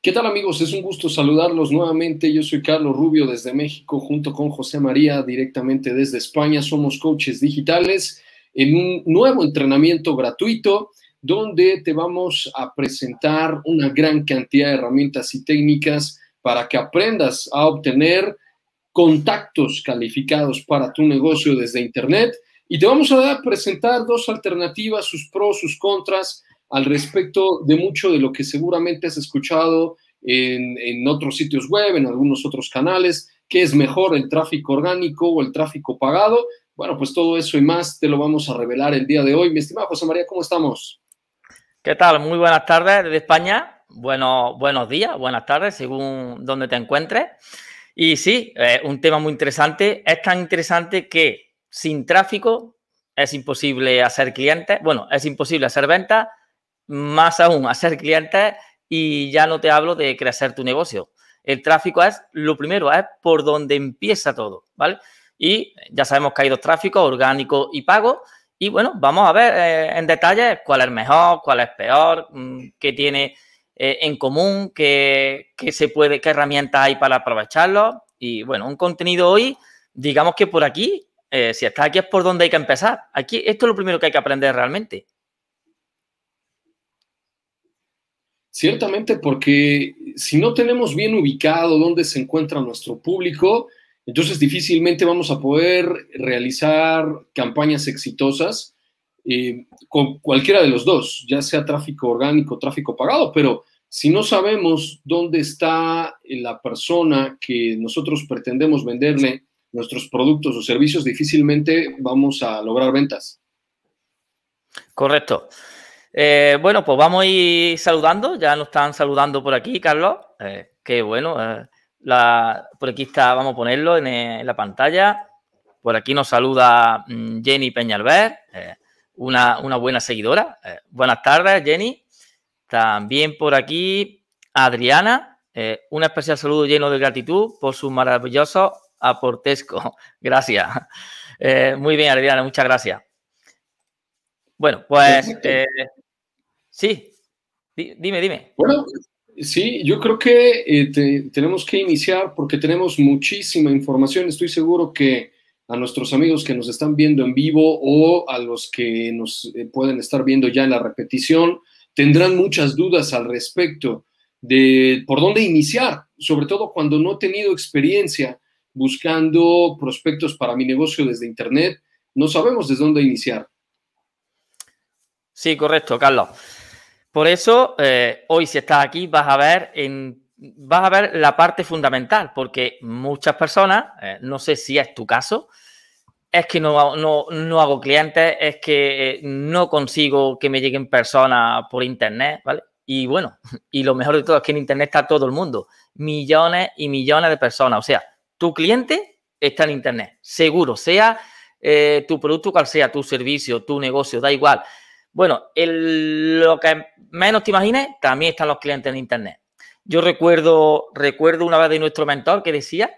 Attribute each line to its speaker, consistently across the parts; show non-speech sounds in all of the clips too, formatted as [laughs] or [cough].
Speaker 1: ¿Qué tal amigos? Es un gusto saludarlos nuevamente. Yo soy Carlos Rubio desde México junto con José María directamente desde España. Somos coaches digitales en un nuevo entrenamiento gratuito donde te vamos a presentar una gran cantidad de herramientas y técnicas para que aprendas a obtener contactos calificados para tu negocio desde Internet. Y te vamos a presentar dos alternativas, sus pros, sus contras, al respecto de mucho de lo que seguramente has escuchado en, otros sitios web, en algunos otros canales, qué es mejor, el tráfico orgánico o el tráfico pagado. Bueno, pues todo eso y más te lo vamos a revelar el día de hoy. Mi estimado José María, ¿cómo estamos?
Speaker 2: ¿Qué tal? Muy buenas tardes desde España. Bueno, buenos días, buenas tardes, según donde te encuentres. Y sí, eh, un tema muy interesante. Es tan interesante que sin tráfico es imposible hacer clientes. Bueno, es imposible hacer ventas más aún a ser cliente y ya no te hablo de crecer tu negocio. El tráfico es lo primero, es por donde empieza todo, ¿vale? Y ya sabemos que hay dos tráficos, orgánico y pago. Y bueno, vamos a ver eh, en detalle cuál es mejor, cuál es peor, mm, qué tiene eh, en común, qué, se puede, qué herramientas hay para aprovecharlo. Y bueno, un contenido hoy, digamos que por aquí, eh, si está aquí es por donde hay que empezar. Aquí, esto es lo primero que hay que aprender realmente.
Speaker 1: Ciertamente, porque si no tenemos bien ubicado dónde se encuentra nuestro público, entonces difícilmente vamos a poder realizar campañas exitosas eh, con cualquiera de los dos, ya sea tráfico orgánico, tráfico pagado, pero si no sabemos dónde está la persona que nosotros pretendemos venderle nuestros productos o servicios, difícilmente vamos a lograr ventas.
Speaker 2: Correcto. Eh, bueno, pues vamos a ir saludando. Ya nos están saludando por aquí, Carlos. Eh, qué bueno. Eh, por aquí está, vamos a ponerlo en, la pantalla. Por aquí nos saluda mm, Jenny Peñalver, una, una, buena seguidora. buenas tardes, Jenny. También por aquí Adriana. un especial saludo lleno de gratitud por su maravilloso aportesco. [laughs] Gracias. muy bien, Adriana, muchas gracias. Bueno, pues Sí, dime, dime.
Speaker 1: Bueno, sí, yo creo que eh, tenemos que iniciar porque tenemos muchísima información. Estoy seguro que a nuestros amigos que nos están viendo en vivo o a los que nos eh, pueden estar viendo ya en la repetición, tendrán muchas dudas al respecto de por dónde iniciar, sobre todo cuando no he tenido experiencia buscando prospectos para mi negocio desde Internet, no sabemos desde dónde iniciar.
Speaker 2: Sí, correcto, Carlos. Por eso, eh, hoy si estás aquí vas a ver en, vas a ver la parte fundamental, porque muchas personas, eh, no sé si es tu caso, es que no, no, hago clientes, es que eh, no consigo que me lleguen personas por internet, ¿vale? Y bueno, [laughs] y lo mejor de todo es que en internet está todo el mundo, millones y millones de personas. O sea, tu cliente está en internet, seguro, sea tu producto, cual sea tu servicio, tu negocio, da igual. Bueno, lo que menos te imagines, también están los clientes en Internet. Yo recuerdo, recuerdo una vez de nuestro mentor que decía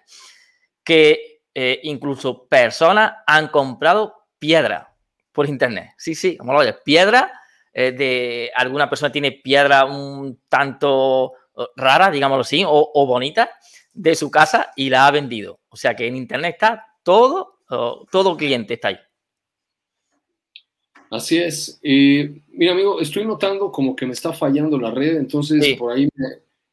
Speaker 2: que eh, incluso personas han comprado piedra por Internet. Sí, sí, como lo oyes, piedra eh, de alguna persona tiene piedra un tanto eh, rara, digámoslo así, o, o, bonita de su casa y la ha vendido. O sea que en Internet está todo, todo cliente está ahí.
Speaker 1: Así es. mira, amigo, estoy notando como que me está fallando la red, entonces por ahí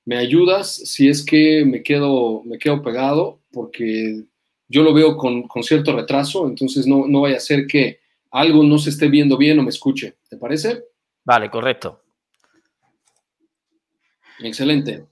Speaker 1: me, ayudas si es que me quedo, me quedo pegado, porque yo lo veo con, cierto retraso, entonces no, no vaya a ser que algo no se esté viendo bien o me escuche. ¿Te parece?
Speaker 2: Vale, correcto.
Speaker 1: Excelente.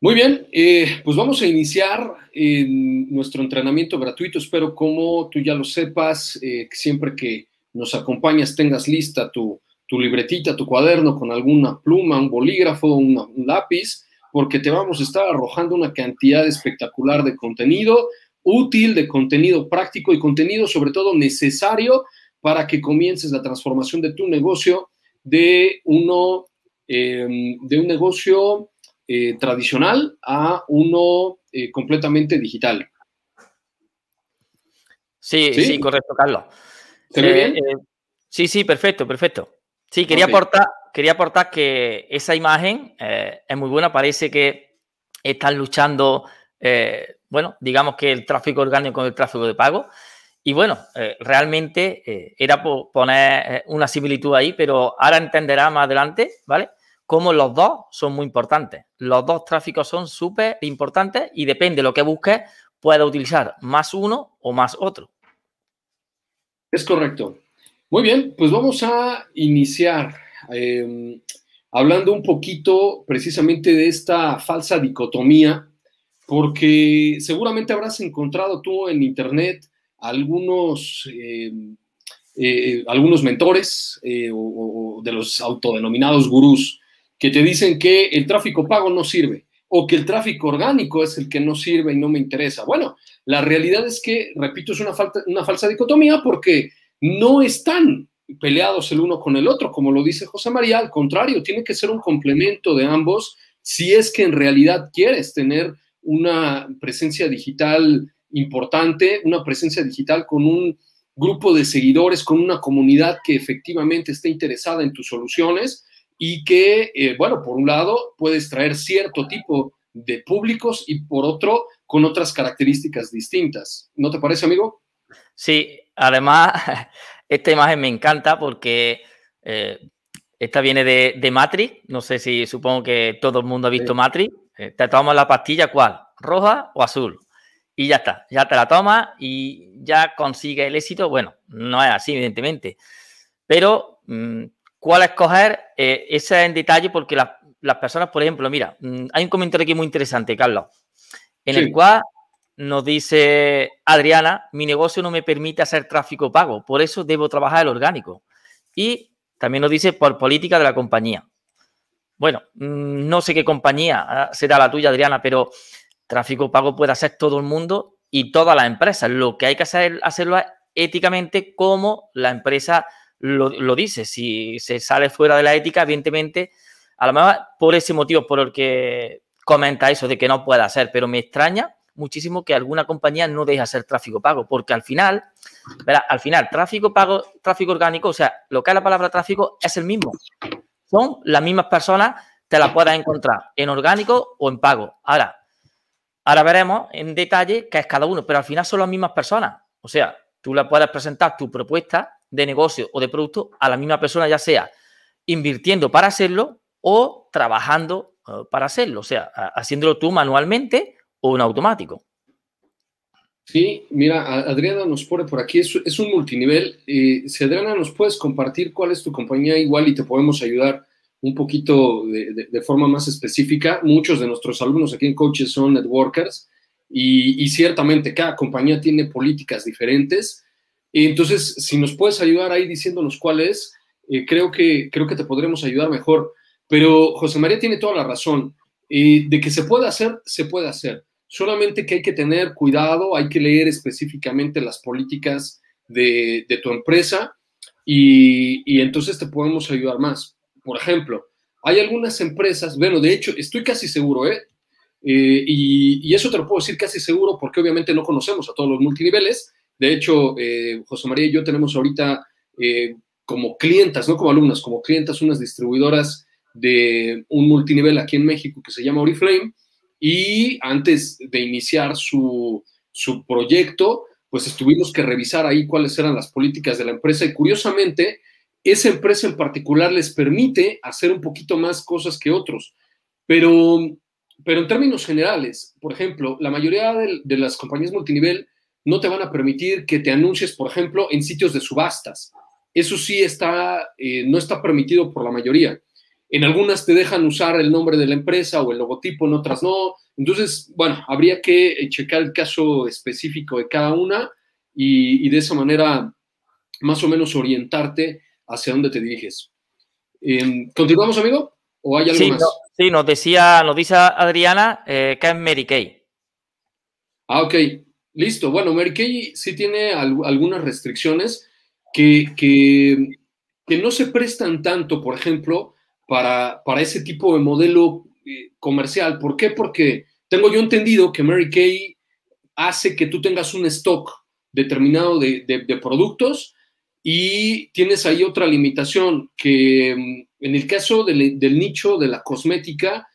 Speaker 1: Muy bien, eh, pues vamos a iniciar nuestro entrenamiento gratuito. Espero, como tú ya lo sepas, eh, siempre que nos acompañas, tengas lista tu, libretita, tu cuaderno con alguna pluma, un bolígrafo, un lápiz, porque te vamos a estar arrojando una cantidad espectacular de contenido útil, de contenido práctico y contenido sobre todo necesario para que comiences la transformación de tu negocio de uno, em, de un negocio eh, tradicional a uno eh, completamente digital.
Speaker 2: Sí, sí, sí, correcto, Carlos. Eh, sí, sí, perfecto, perfecto. Sí, quería aportar, quería aportar que esa imagen eh, es muy buena. Parece que están luchando, eh, bueno, digamos que el tráfico orgánico con el tráfico de pago. Y bueno, eh, realmente era por poner una similitud ahí, pero ahora entenderá más adelante, ¿vale? Cómo los dos son muy importantes. Los dos tráficos son súper importantes y depende de lo que busques, pueda utilizar más uno o más otro.
Speaker 1: Es correcto. Muy bien, pues vamos a iniciar em, hablando un poquito precisamente de esta falsa dicotomía, porque seguramente habrás encontrado tú en Internet algunos, em, eh, algunos mentores eh, o, de los autodenominados gurús que te dicen que el tráfico pago no sirve o que el tráfico orgánico es el que no sirve y no me interesa. Bueno, la realidad es que, repito, es una, falta, una falsa dicotomía porque no están peleados el uno con el otro, como lo dice José María, al contrario, tiene que ser un complemento de ambos si es que en realidad quieres tener una presencia digital importante, una presencia digital con un grupo de seguidores, con una comunidad que efectivamente esté interesada en tus soluciones y que, eh, bueno, por un lado puedes traer cierto tipo de públicos y por otro con otras características distintas. ¿No te parece, amigo?
Speaker 2: Sí, además, [laughs] esta imagen me encanta porque eh, esta viene de, de, Matrix. No sé si supongo que todo el mundo ha visto Matrix. Eh, te tomas la pastilla, ¿cuál? ¿Roja o azul? Y ya está, ya te la tomas y ya consigues el éxito. Bueno, no es así, evidentemente. Pero, mm, ¿cuál escoger? Eh, ese es en detalle porque las personas, por ejemplo, mira, mm, hay un comentario aquí muy interesante, Carlos, en el cual nos dice Adriana, mi negocio no me permite hacer tráfico pago, por eso debo trabajar el orgánico. Y también nos dice por política de la compañía. Bueno, mm, no sé qué compañía ah, será la tuya, Adriana, pero tráfico pago puede hacer todo el mundo y todas las empresas. Lo que hay que hacer hacerlo éticamente como la empresa lo, lo, dice. Si se sale fuera de la ética, evidentemente, a lo mejor por ese motivo por el que comenta eso de que no puede hacer, pero me extraña muchísimo que alguna compañía no deje hacer tráfico pago, porque al final, ¿verdad? al final, tráfico pago, tráfico orgánico, o sea, lo que es la palabra tráfico es el mismo. Son las mismas personas, te las puedes encontrar en orgánico o en pago. Ahora, ahora veremos en detalle qué es cada uno, pero al final son las mismas personas. O sea, tú le puedes presentar tu propuesta de negocio o de producto a la misma persona, ya sea invirtiendo para hacerlo o trabajando eh, para hacerlo, o sea, haciéndolo tú manualmente o un automático.
Speaker 1: Sí, mira, Adriana nos pone por aquí, es, un multinivel. Eh, si Adriana nos puedes compartir cuál es tu compañía igual y te podemos ayudar un poquito de, forma más específica. Muchos de nuestros alumnos aquí en Coaches son networkers y, ciertamente cada compañía tiene políticas diferentes. Entonces, si nos puedes ayudar ahí diciéndonos cuál es, eh, creo, que, creo que te podremos ayudar mejor. Pero José María tiene toda la razón. Eh, de que se puede hacer, se puede hacer. Solamente que hay que tener cuidado, hay que leer específicamente las políticas de, tu empresa y, entonces te podemos ayudar más. Por ejemplo, hay algunas empresas, bueno, de hecho, estoy casi seguro, ¿eh? eh y, eso te lo puedo decir casi seguro porque obviamente no conocemos a todos los multiniveles. De hecho, eh, José María y yo tenemos ahorita como clientas, no como alumnas, como clientas, unas distribuidoras de un multinivel aquí en México que se llama Oriflame. Y antes de iniciar su, proyecto, pues tuvimos que revisar ahí cuáles eran las políticas de la empresa. Y curiosamente, esa empresa en particular les permite hacer un poquito más cosas que otros, pero, pero en términos generales, por ejemplo, la mayoría de, las compañías multinivel no te van a permitir que te anuncies, por ejemplo, en sitios de subastas. Eso sí está, eh, no está permitido por la mayoría. En algunas te dejan usar el nombre de la empresa o el logotipo, en otras no. Entonces, bueno, habría que eh, checar el caso específico de cada una y, de esa manera más o menos orientarte hacia dónde te diriges. Em, ¿Continuamos, amigo? ¿O hay algo
Speaker 2: sí,
Speaker 1: más?
Speaker 2: sí, nos decía, nos dice Adriana eh, que es Mary Kay.
Speaker 1: Ah, ok. Listo. Bueno, Mary Kay sí tiene algunas restricciones que, que, no se prestan tanto, por ejemplo, para, ese tipo de modelo eh, comercial. ¿Por qué? Porque tengo yo entendido que Mary Kay hace que tú tengas un stock determinado de, productos y tienes ahí otra limitación que, En el caso del, nicho de la cosmética,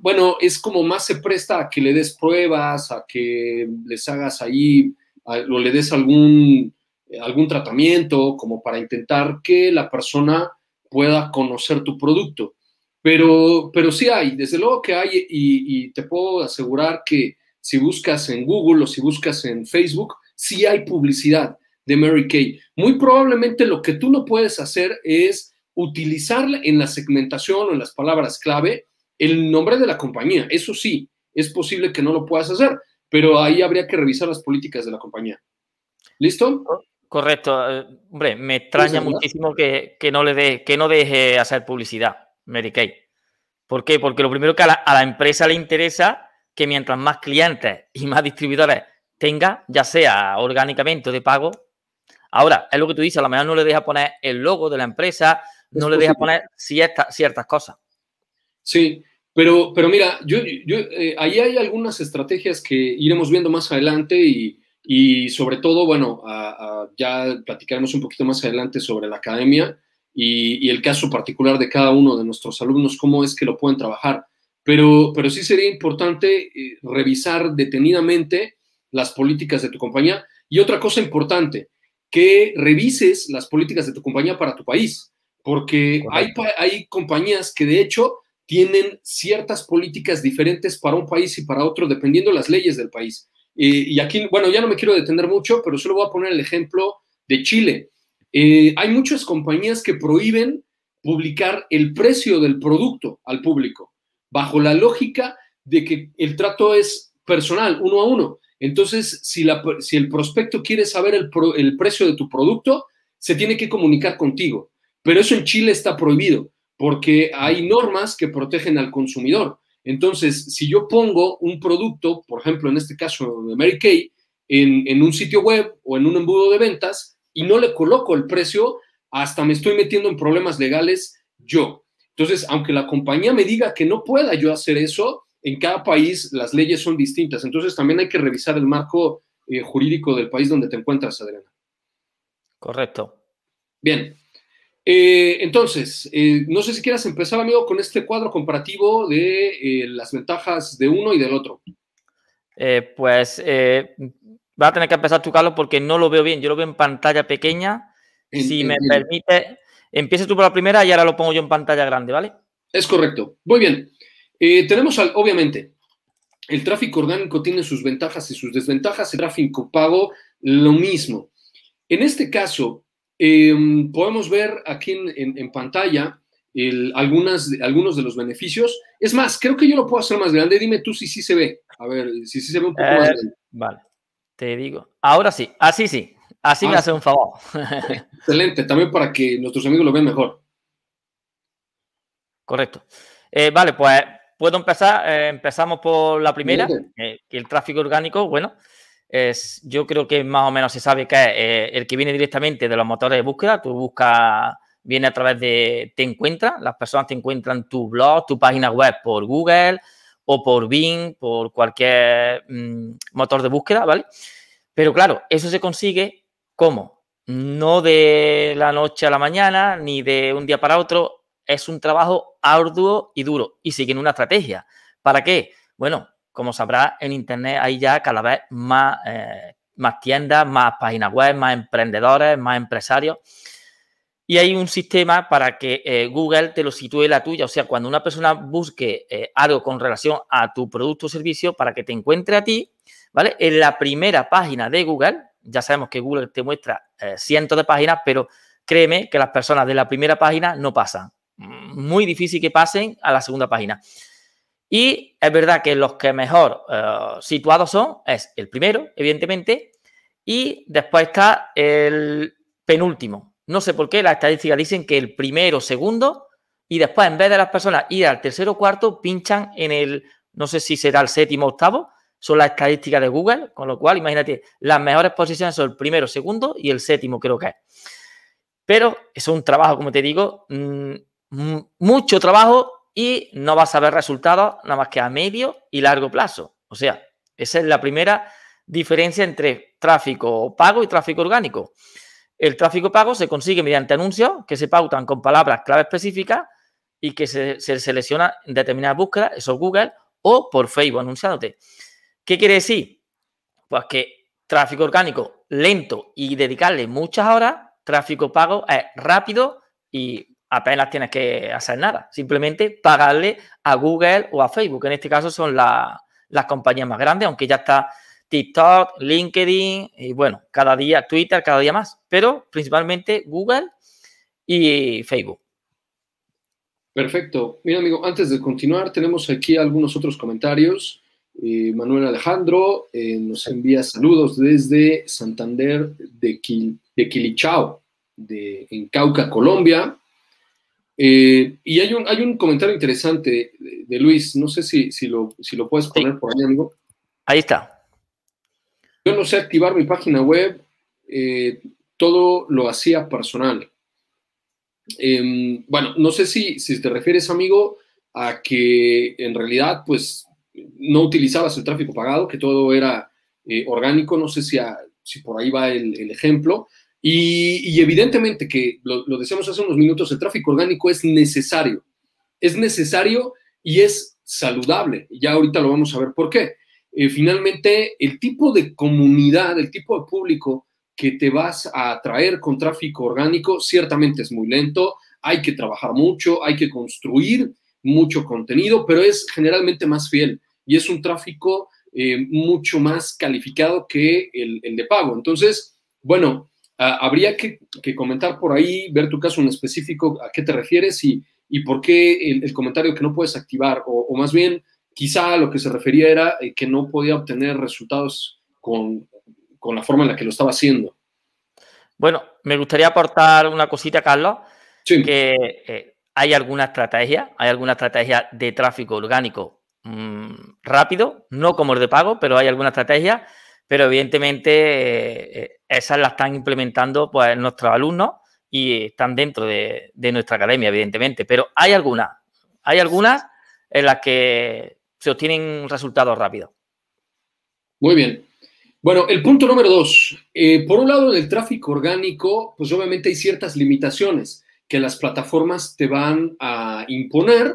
Speaker 1: bueno, es como más se presta a que le des pruebas, a que les hagas ahí, o le des algún, algún tratamiento, como para intentar que la persona pueda conocer tu producto. Pero, pero sí hay, desde luego que hay, y, te puedo asegurar que si buscas en Google o si buscas en Facebook, sí hay publicidad de Mary Kay. Muy probablemente lo que tú no puedes hacer es utilizar en la segmentación o en las palabras clave el nombre de la compañía. Eso sí, es posible que no lo puedas hacer, pero ahí habría que revisar las políticas de la compañía. ¿Listo?
Speaker 2: Correcto. Eh, hombre, me extraña muchísimo que, no le dé, que no deje hacer publicidad. Mary Kay. ¿Por qué? Porque lo primero que a la, empresa le interesa que mientras más clientes y más distribuidores tenga, ya sea orgánicamente o de pago, ahora es lo que tú dices, a lo mejor no le deja poner el logo de la empresa, no le deja poner ciertas, ciertas cosas.
Speaker 1: Sí, pero, pero mira, yo, yo eh, ahí hay algunas estrategias que iremos viendo más adelante y, sobre todo, bueno, ya platicaremos un poquito más adelante sobre la academia y, el caso particular de cada uno de nuestros alumnos, cómo es que lo pueden trabajar. Pero, pero sí sería importante eh, revisar detenidamente las políticas de tu compañía. Y otra cosa importante, que revises las políticas de tu compañía para tu país, porque hay, hay compañías que de hecho tienen ciertas políticas diferentes para un país y para otro, dependiendo de las leyes del país. y aquí, bueno, ya no me quiero detener mucho, pero solo voy a poner el ejemplo de Chile. Eh, hay muchas compañías que prohíben publicar el precio del producto al público, bajo la lógica de que el trato es personal, uno a uno. Entonces, si, el prospecto quiere saber el precio de tu producto, se tiene que comunicar contigo. Pero eso en Chile está prohibido, porque hay normas que protegen al consumidor. Entonces, si yo pongo un producto, por ejemplo, en este caso de Mary Kay, en, en, un sitio web o en un embudo de ventas, y no le coloco el precio, hasta me estoy metiendo en problemas legales yo. Entonces, aunque la compañía me diga que no pueda yo hacer eso, en cada país las leyes son distintas. Entonces, también hay que revisar el marco eh, jurídico del país donde te encuentras, Adriana.
Speaker 2: Correcto.
Speaker 1: Bien. Eh, entonces, eh, no sé si quieras empezar, amigo, con este cuadro comparativo de las ventajas de uno y del otro.
Speaker 2: pues Va a tener que empezar tú, Carlos, porque no lo veo bien. Yo lo veo en pantalla pequeña. si me permite, empieza tú por la primera y ahora lo pongo yo en pantalla grande, ¿vale?
Speaker 1: Es correcto. Muy bien. Eh, tenemos, obviamente, el tráfico orgánico tiene sus ventajas y sus desventajas. El tráfico pago, lo mismo. En este caso, em, podemos ver aquí en, pantalla algunas, algunos de los beneficios. Es más, creo que yo lo puedo hacer más grande. Dime tú si sí se ve. A ver, si sí se ve un poco más eh, grande.
Speaker 2: Vale. Te digo. Ahora sí, así sí. Así me ah, hace un favor. [laughs]
Speaker 1: Excelente, también para que nuestros amigos lo vean mejor.
Speaker 2: Correcto. Eh, vale, pues puedo empezar. Eh, empezamos por la primera, eh, el tráfico orgánico. Bueno, es, yo creo que más o menos se sabe que es el que viene directamente de los motores de búsqueda. Tú buscas, viene a través de, te encuentran, las personas te encuentran tu blog, tu página web por Google, o por Bing, por cualquier mm, motor de búsqueda, ¿vale? Pero claro, eso se consigue ¿cómo? No de la noche a la mañana, ni de un día para otro. Es un trabajo arduo y duro y siguen una estrategia. ¿Para qué? Bueno, como sabrás, en Internet hay ya cada vez más, eh, más tiendas, más páginas web, más emprendedores, más empresarios y hay un sistema para que eh, Google te lo sitúe la tuya. O sea, cuando una persona busque eh, algo con relación a tu producto o servicio, para que te encuentre a ti, ¿vale? En la primera página de Google, ya sabemos que Google te muestra cientos de páginas, pero créeme que las personas de la primera página no pasan. Muy difícil que pasen a la segunda página. Y es verdad que los que mejor situados son, es el primero, evidentemente, y después está el penúltimo, no sé por qué las estadísticas dicen que el primero, segundo, y después en vez de las personas ir al tercero o cuarto, pinchan en el, no sé si será el séptimo o octavo, son las estadísticas de Google, con lo cual imagínate, las mejores posiciones son el primero, segundo y el séptimo creo que es. Pero es un trabajo, como te digo, mm, mucho trabajo y no vas a ver resultados nada más que a medio y largo plazo. O sea, esa es la primera diferencia entre tráfico pago y tráfico orgánico. El tráfico pago se consigue mediante anuncios que se pautan con palabras clave específicas y que se, se selecciona en determinadas búsquedas, eso es Google, o por Facebook anunciándote. ¿Qué quiere decir? Pues que tráfico orgánico lento y dedicarle muchas horas, tráfico pago es rápido y apenas tienes que hacer nada. Simplemente pagarle a Google o a Facebook. En este caso son las compañías más grandes, aunque ya está TikTok, LinkedIn y bueno, cada día Twitter, cada día más. Pero principalmente Google y Facebook.
Speaker 1: Perfecto. Mira, amigo, antes de continuar, tenemos aquí algunos otros comentarios. Eh, Manuel Alejandro eh, nos envía saludos desde Santander de, de Quilichao, de, en Cauca, Colombia. Eh, y hay un, hay un comentario interesante de, Luis, no sé si, si, lo, si lo puedes poner por ahí, amigo.
Speaker 2: Ahí está.
Speaker 1: Yo no sé activar mi página web, todo lo hacía personal. Em, bueno, no sé si, si te refieres, amigo, a que en realidad, pues, no utilizabas el tráfico pagado, que todo era eh, orgánico, no sé si, si por ahí va el, ejemplo. Y, evidentemente que lo, decíamos hace unos minutos, el tráfico orgánico es necesario. Es necesario y es saludable. Ya ahorita lo vamos a ver por qué. Eh, finalmente, el tipo de comunidad, el tipo de público que te vas a atraer con tráfico orgánico ciertamente es muy lento, hay que trabajar mucho, hay que construir mucho contenido, pero es generalmente más fiel y es un tráfico eh, mucho más calificado que el, de pago. Entonces, bueno, habría que, comentar por ahí, ver tu caso en específico, a qué te refieres y, y por qué el, comentario que no puedes activar, o, más bien, quizá lo que se refería era eh, que no podía obtener resultados con, con la forma en la que lo estaba haciendo.
Speaker 2: Bueno, me gustaría aportar una cosita, Carlos, que eh, hay alguna estrategia, hay alguna estrategia de tráfico orgánico mm, rápido, no como el de pago, pero hay alguna estrategia, pero evidentemente eh, eh, esas las están implementando pues, nuestros alumnos y están dentro de, nuestra academia, evidentemente, pero hay algunas, hay algunas en las que se obtienen resultados rápidos.
Speaker 1: Muy bien. Bueno, el punto número dos. Eh, por un lado, en el tráfico orgánico, pues obviamente hay ciertas limitaciones que las plataformas te van a imponer,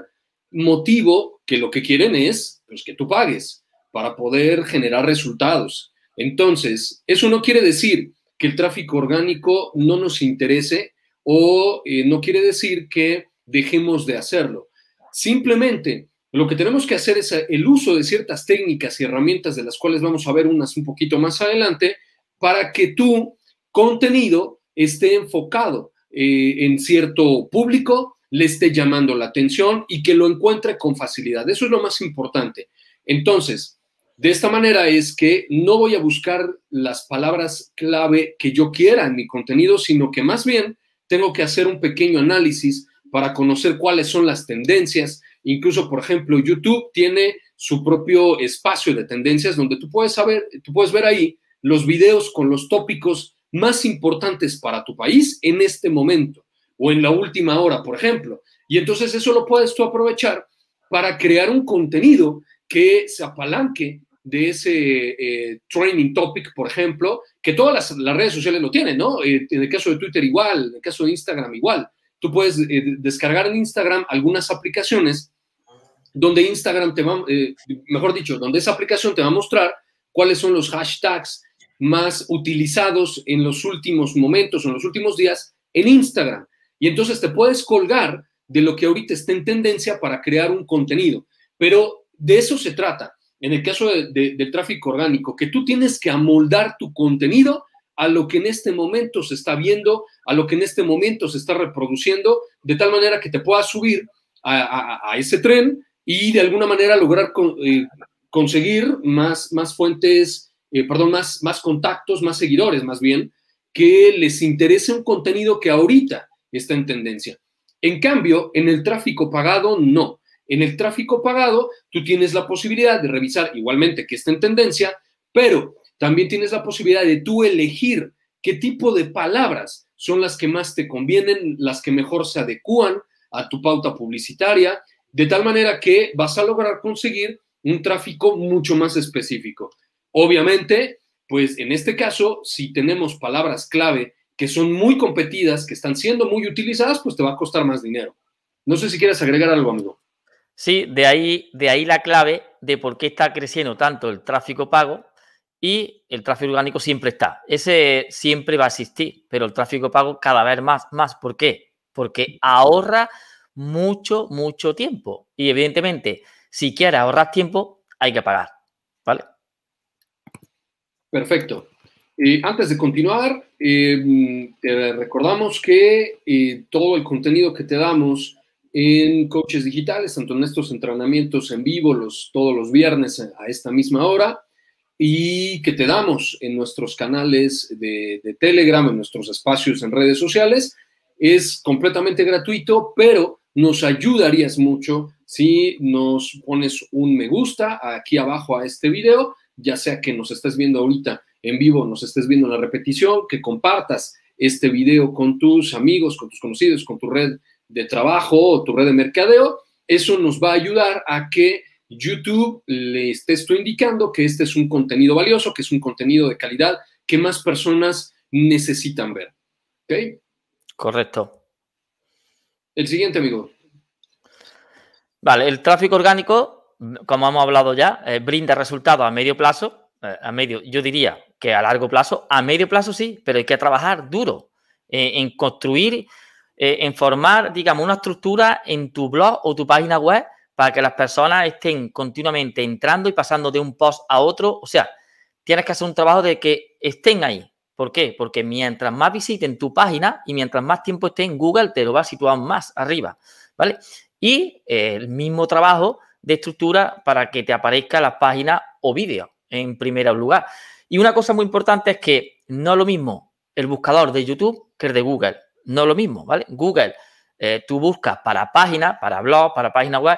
Speaker 1: motivo que lo que quieren es pues, que tú pagues para poder generar resultados. Entonces, eso no quiere decir que el tráfico orgánico no nos interese o eh, no quiere decir que dejemos de hacerlo. Simplemente lo que tenemos que hacer es eh, el uso de ciertas técnicas y herramientas de las cuales vamos a ver unas un poquito más adelante para que tu contenido esté enfocado eh, en cierto público, le esté llamando la atención y que lo encuentre con facilidad. Eso es lo más importante. Entonces, de esta manera es que no voy a buscar las palabras clave que yo quiera en mi contenido, sino que más bien tengo que hacer un pequeño análisis para conocer cuáles son las tendencias, Incluso, por ejemplo, YouTube tiene su propio espacio de tendencias donde tú puedes saber, tú puedes ver ahí los videos con los tópicos más importantes para tu país en este momento o en la última hora, por ejemplo. Y entonces eso lo puedes tú aprovechar para crear un contenido que se apalanque de ese eh, training topic, por ejemplo, que todas las, redes sociales lo tienen, ¿no? Eh, en el caso de Twitter igual, en el caso de Instagram igual. Tú puedes eh, descargar en Instagram algunas aplicaciones donde Instagram te va, mejor dicho, donde esa aplicación te va a mostrar cuáles son los hashtags más utilizados en los últimos momentos en los últimos días en Instagram. Y entonces te puedes colgar de lo que ahorita está en tendencia para crear un contenido. Pero de eso se trata. En el caso del tráfico orgánico, que tú tienes que amoldar tu contenido a lo que en este momento se está viendo, a lo que en este momento se está reproduciendo, de tal manera que te puedas subir a ese tren y de alguna manera lograr eh, conseguir más, más fuentes, eh, perdón, más, más contactos, más seguidores más bien, que les interese un contenido que ahorita está en tendencia. En cambio, en el tráfico pagado, no. En el tráfico pagado, tú tienes la posibilidad de revisar igualmente que está en tendencia, pero también tienes la posibilidad de tú elegir qué tipo de palabras son las que más te convienen, las que mejor se adecúan a tu pauta publicitaria, de tal manera que vas a lograr conseguir un tráfico mucho más específico. Obviamente, pues en este caso, si tenemos palabras clave que son muy competidas, que están siendo muy utilizadas, pues te va a costar más dinero. No sé si quieres agregar algo, amigo.
Speaker 2: Sí, de ahí, de ahí la clave de por qué está creciendo tanto el tráfico pago y el tráfico orgánico siempre está. Ese siempre va a existir, pero el tráfico pago cada vez más, más. ¿Por qué? Porque ahorra mucho, mucho tiempo. Y evidentemente, si quieres ahorrar tiempo, hay que pagar. ¿Vale?
Speaker 1: Perfecto. Eh, antes de continuar, eh, recordamos que eh, todo el contenido que te damos en Coaches Digitales, tanto en estos entrenamientos en vivo los, todos los viernes a esta misma hora, y que te damos en nuestros canales de, de Telegram, en nuestros espacios en redes sociales, es completamente gratuito, pero nos ayudarías mucho si nos pones un me gusta aquí abajo a este video, ya sea que nos estés viendo ahorita en vivo, nos estés viendo la repetición, que compartas este video con tus amigos, con tus conocidos, con tu red de trabajo o tu red de mercadeo. Eso nos va a ayudar a que YouTube le estés tú indicando que este es un contenido valioso, que es un contenido de calidad que más personas necesitan ver. ¿Ok?
Speaker 2: Correcto.
Speaker 1: El siguiente, amigo.
Speaker 2: Vale, el tráfico orgánico, como hemos hablado ya, eh, brinda resultados a medio plazo, eh, a medio, yo diría que a largo plazo, a medio plazo sí, pero hay que trabajar duro eh, en construir, en formar, digamos, una estructura en tu blog o tu página web para que las personas estén continuamente entrando y pasando de un post a otro. O sea, tienes que hacer un trabajo de que estén ahí. ¿Por qué? Porque mientras más visiten tu página y mientras más tiempo esté en Google, te lo va a situar más arriba. ¿Vale? Y eh, el mismo trabajo de estructura para que te aparezca la página o vídeo en primer lugar. Y una cosa muy importante es que no es lo mismo el buscador de YouTube que el de Google. No lo mismo, ¿vale? Google, eh, tú buscas para páginas, para blog, para página web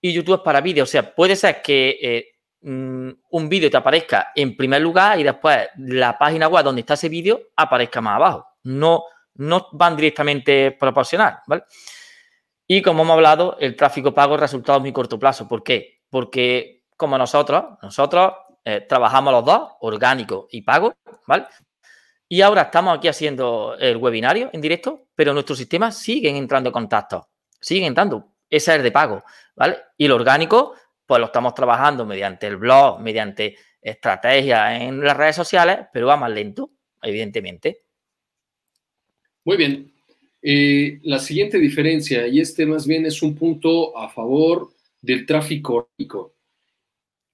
Speaker 2: y YouTube es para vídeo. O sea, puede ser que eh, mm, un vídeo te aparezca en primer lugar y después la página web donde está ese vídeo aparezca más abajo. No, no van directamente proporcional, ¿vale? Y como hemos hablado, el tráfico pago es resultado a muy corto plazo. ¿Por qué? Porque como nosotros, nosotros eh, trabajamos los dos, orgánico y pago, ¿vale? Y ahora estamos aquí haciendo el webinario en directo, pero nuestros sistemas siguen entrando en contacto, siguen entrando. Ese es de pago, ¿vale? Y el orgánico, pues lo estamos trabajando mediante el blog, mediante estrategias en las redes sociales, pero va más lento, evidentemente.
Speaker 1: Muy bien. Eh, la siguiente diferencia, y este más bien es un punto a favor del tráfico orgánico.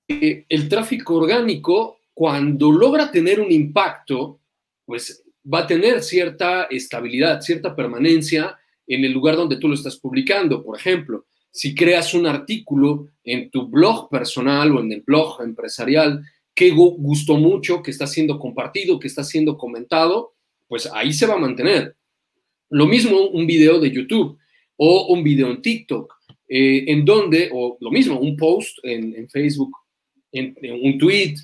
Speaker 1: Eh, el tráfico orgánico, cuando logra tener un impacto, pues va a tener cierta estabilidad, cierta permanencia en el lugar donde tú lo estás publicando. Por ejemplo, si creas un artículo en tu blog personal o en el blog empresarial que gustó mucho, que está siendo compartido, que está siendo comentado, pues ahí se va a mantener. Lo mismo un video de YouTube o un video en TikTok, eh, en donde, o lo mismo, un post en, Facebook, un tweet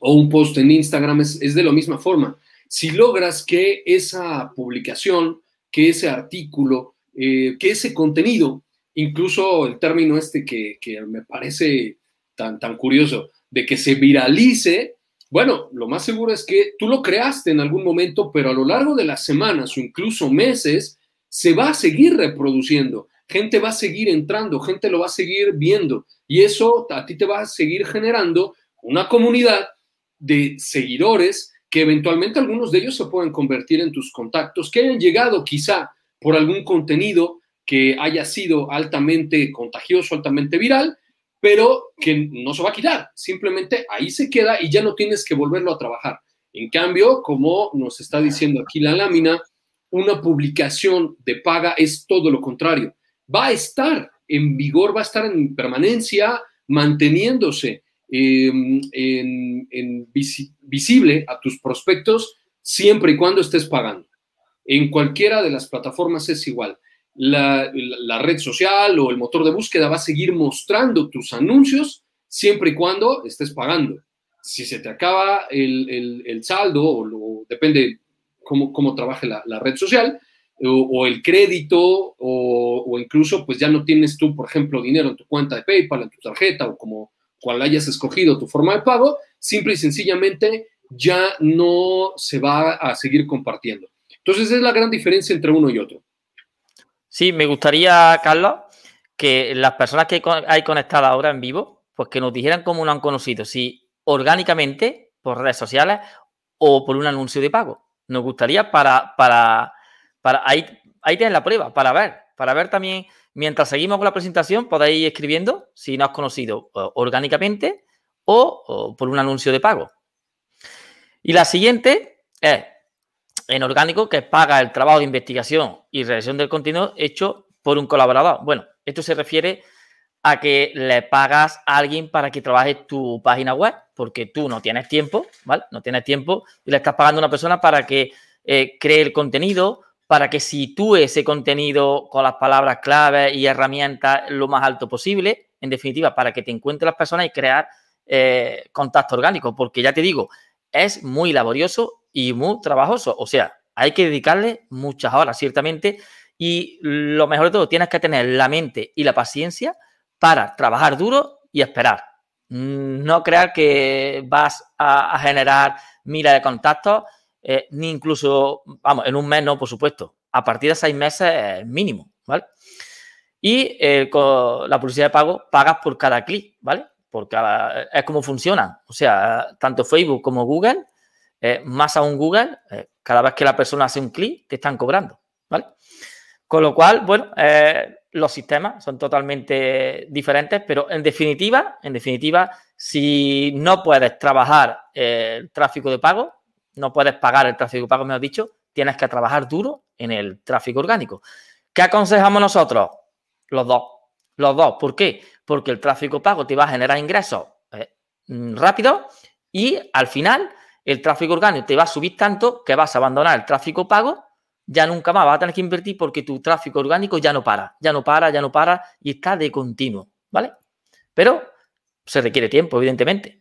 Speaker 1: o un post en Instagram es, de la misma forma. Si logras que esa publicación, que ese artículo, eh, que ese contenido, incluso el término este que, que me parece tan, tan curioso, de que se viralice, bueno, lo más seguro es que tú lo creaste en algún momento, pero a lo largo de las semanas o incluso meses se va a seguir reproduciendo. Gente va a seguir entrando, gente lo va a seguir viendo y eso a ti te va a seguir generando una comunidad de seguidores que eventualmente algunos de ellos se pueden convertir en tus contactos, que hayan llegado quizá por algún contenido que haya sido altamente contagioso, altamente viral, pero que no se va a quitar, simplemente ahí se queda y ya no tienes que volverlo a trabajar. En cambio, como nos está diciendo aquí la lámina, una publicación de paga es todo lo contrario. Va a estar en vigor, va a estar en permanencia, manteniéndose en, visible a tus prospectos siempre y cuando estés pagando. En cualquiera de las plataformas es igual la, red social o el motor de búsqueda va a seguir mostrando tus anuncios siempre y cuando estés pagando. Si se te acaba el, saldo, o, depende cómo, cómo trabaje la, red social, o, el crédito, o, incluso pues ya no tienes tú, por ejemplo, dinero en tu cuenta de PayPal, en tu tarjeta, o como cual hayas escogido tu forma de pago, simple y sencillamente ya no se va a seguir compartiendo. Entonces es la gran diferencia entre uno y otro.
Speaker 2: Sí, me gustaría, Carlos, que las personas que hay conectadas ahora en vivo, pues que nos dijeran cómo lo han conocido, si orgánicamente, por redes sociales o por un anuncio de pago. Nos gustaría para, para, para ahí, ahí la prueba, para ver, para ver también, mientras seguimos con la presentación, podéis ir escribiendo si no has conocido orgánicamente o, por un anuncio de pago. Y la siguiente es en orgánico que paga el trabajo de investigación y realización del contenido hecho por un colaborador. Bueno, esto se refiere a que le pagas a alguien para que trabaje tu página web, porque tú no tienes tiempo, ¿vale? No tienes tiempo y le estás pagando a una persona para que eh, cree el contenido, para que sitúe ese contenido con las palabras clave y herramientas lo más alto posible, en definitiva, para que te encuentres las personas y crear eh, contacto orgánico, porque ya te digo, es muy laborioso y muy trabajoso. O sea, hay que dedicarle muchas horas, ciertamente. Y lo mejor de todo, tienes que tener la mente y la paciencia para trabajar duro y esperar. Mm, no crear que vas a, generar miles de contactos, eh, ni incluso, vamos, en un mes no, por supuesto. A partir de seis meses mínimo, ¿vale? Y eh, con la publicidad de pago pagas por cada clic, ¿vale? porque es como funciona. O sea, tanto Facebook como Google, eh, más aún Google, cada vez que la persona hace un clic, te están cobrando, ¿vale? Con lo cual, bueno, los sistemas son totalmente diferentes, pero en definitiva, en definitiva, si no puedes trabajar el tráfico de pago, no puedes pagar el tráfico pago, me has dicho, tienes que trabajar duro en el tráfico orgánico. ¿Qué aconsejamos nosotros? Los dos. Los dos. ¿Por qué? porque el tráfico pago te va a generar ingresos eh, mm, rápido y al final el tráfico orgánico te va a subir tanto que vas a abandonar el tráfico pago, ya nunca más vas a tener que invertir porque tu tráfico orgánico ya no para, ya no para, ya no para y está de continuo, ¿vale? Pero se requiere tiempo, evidentemente.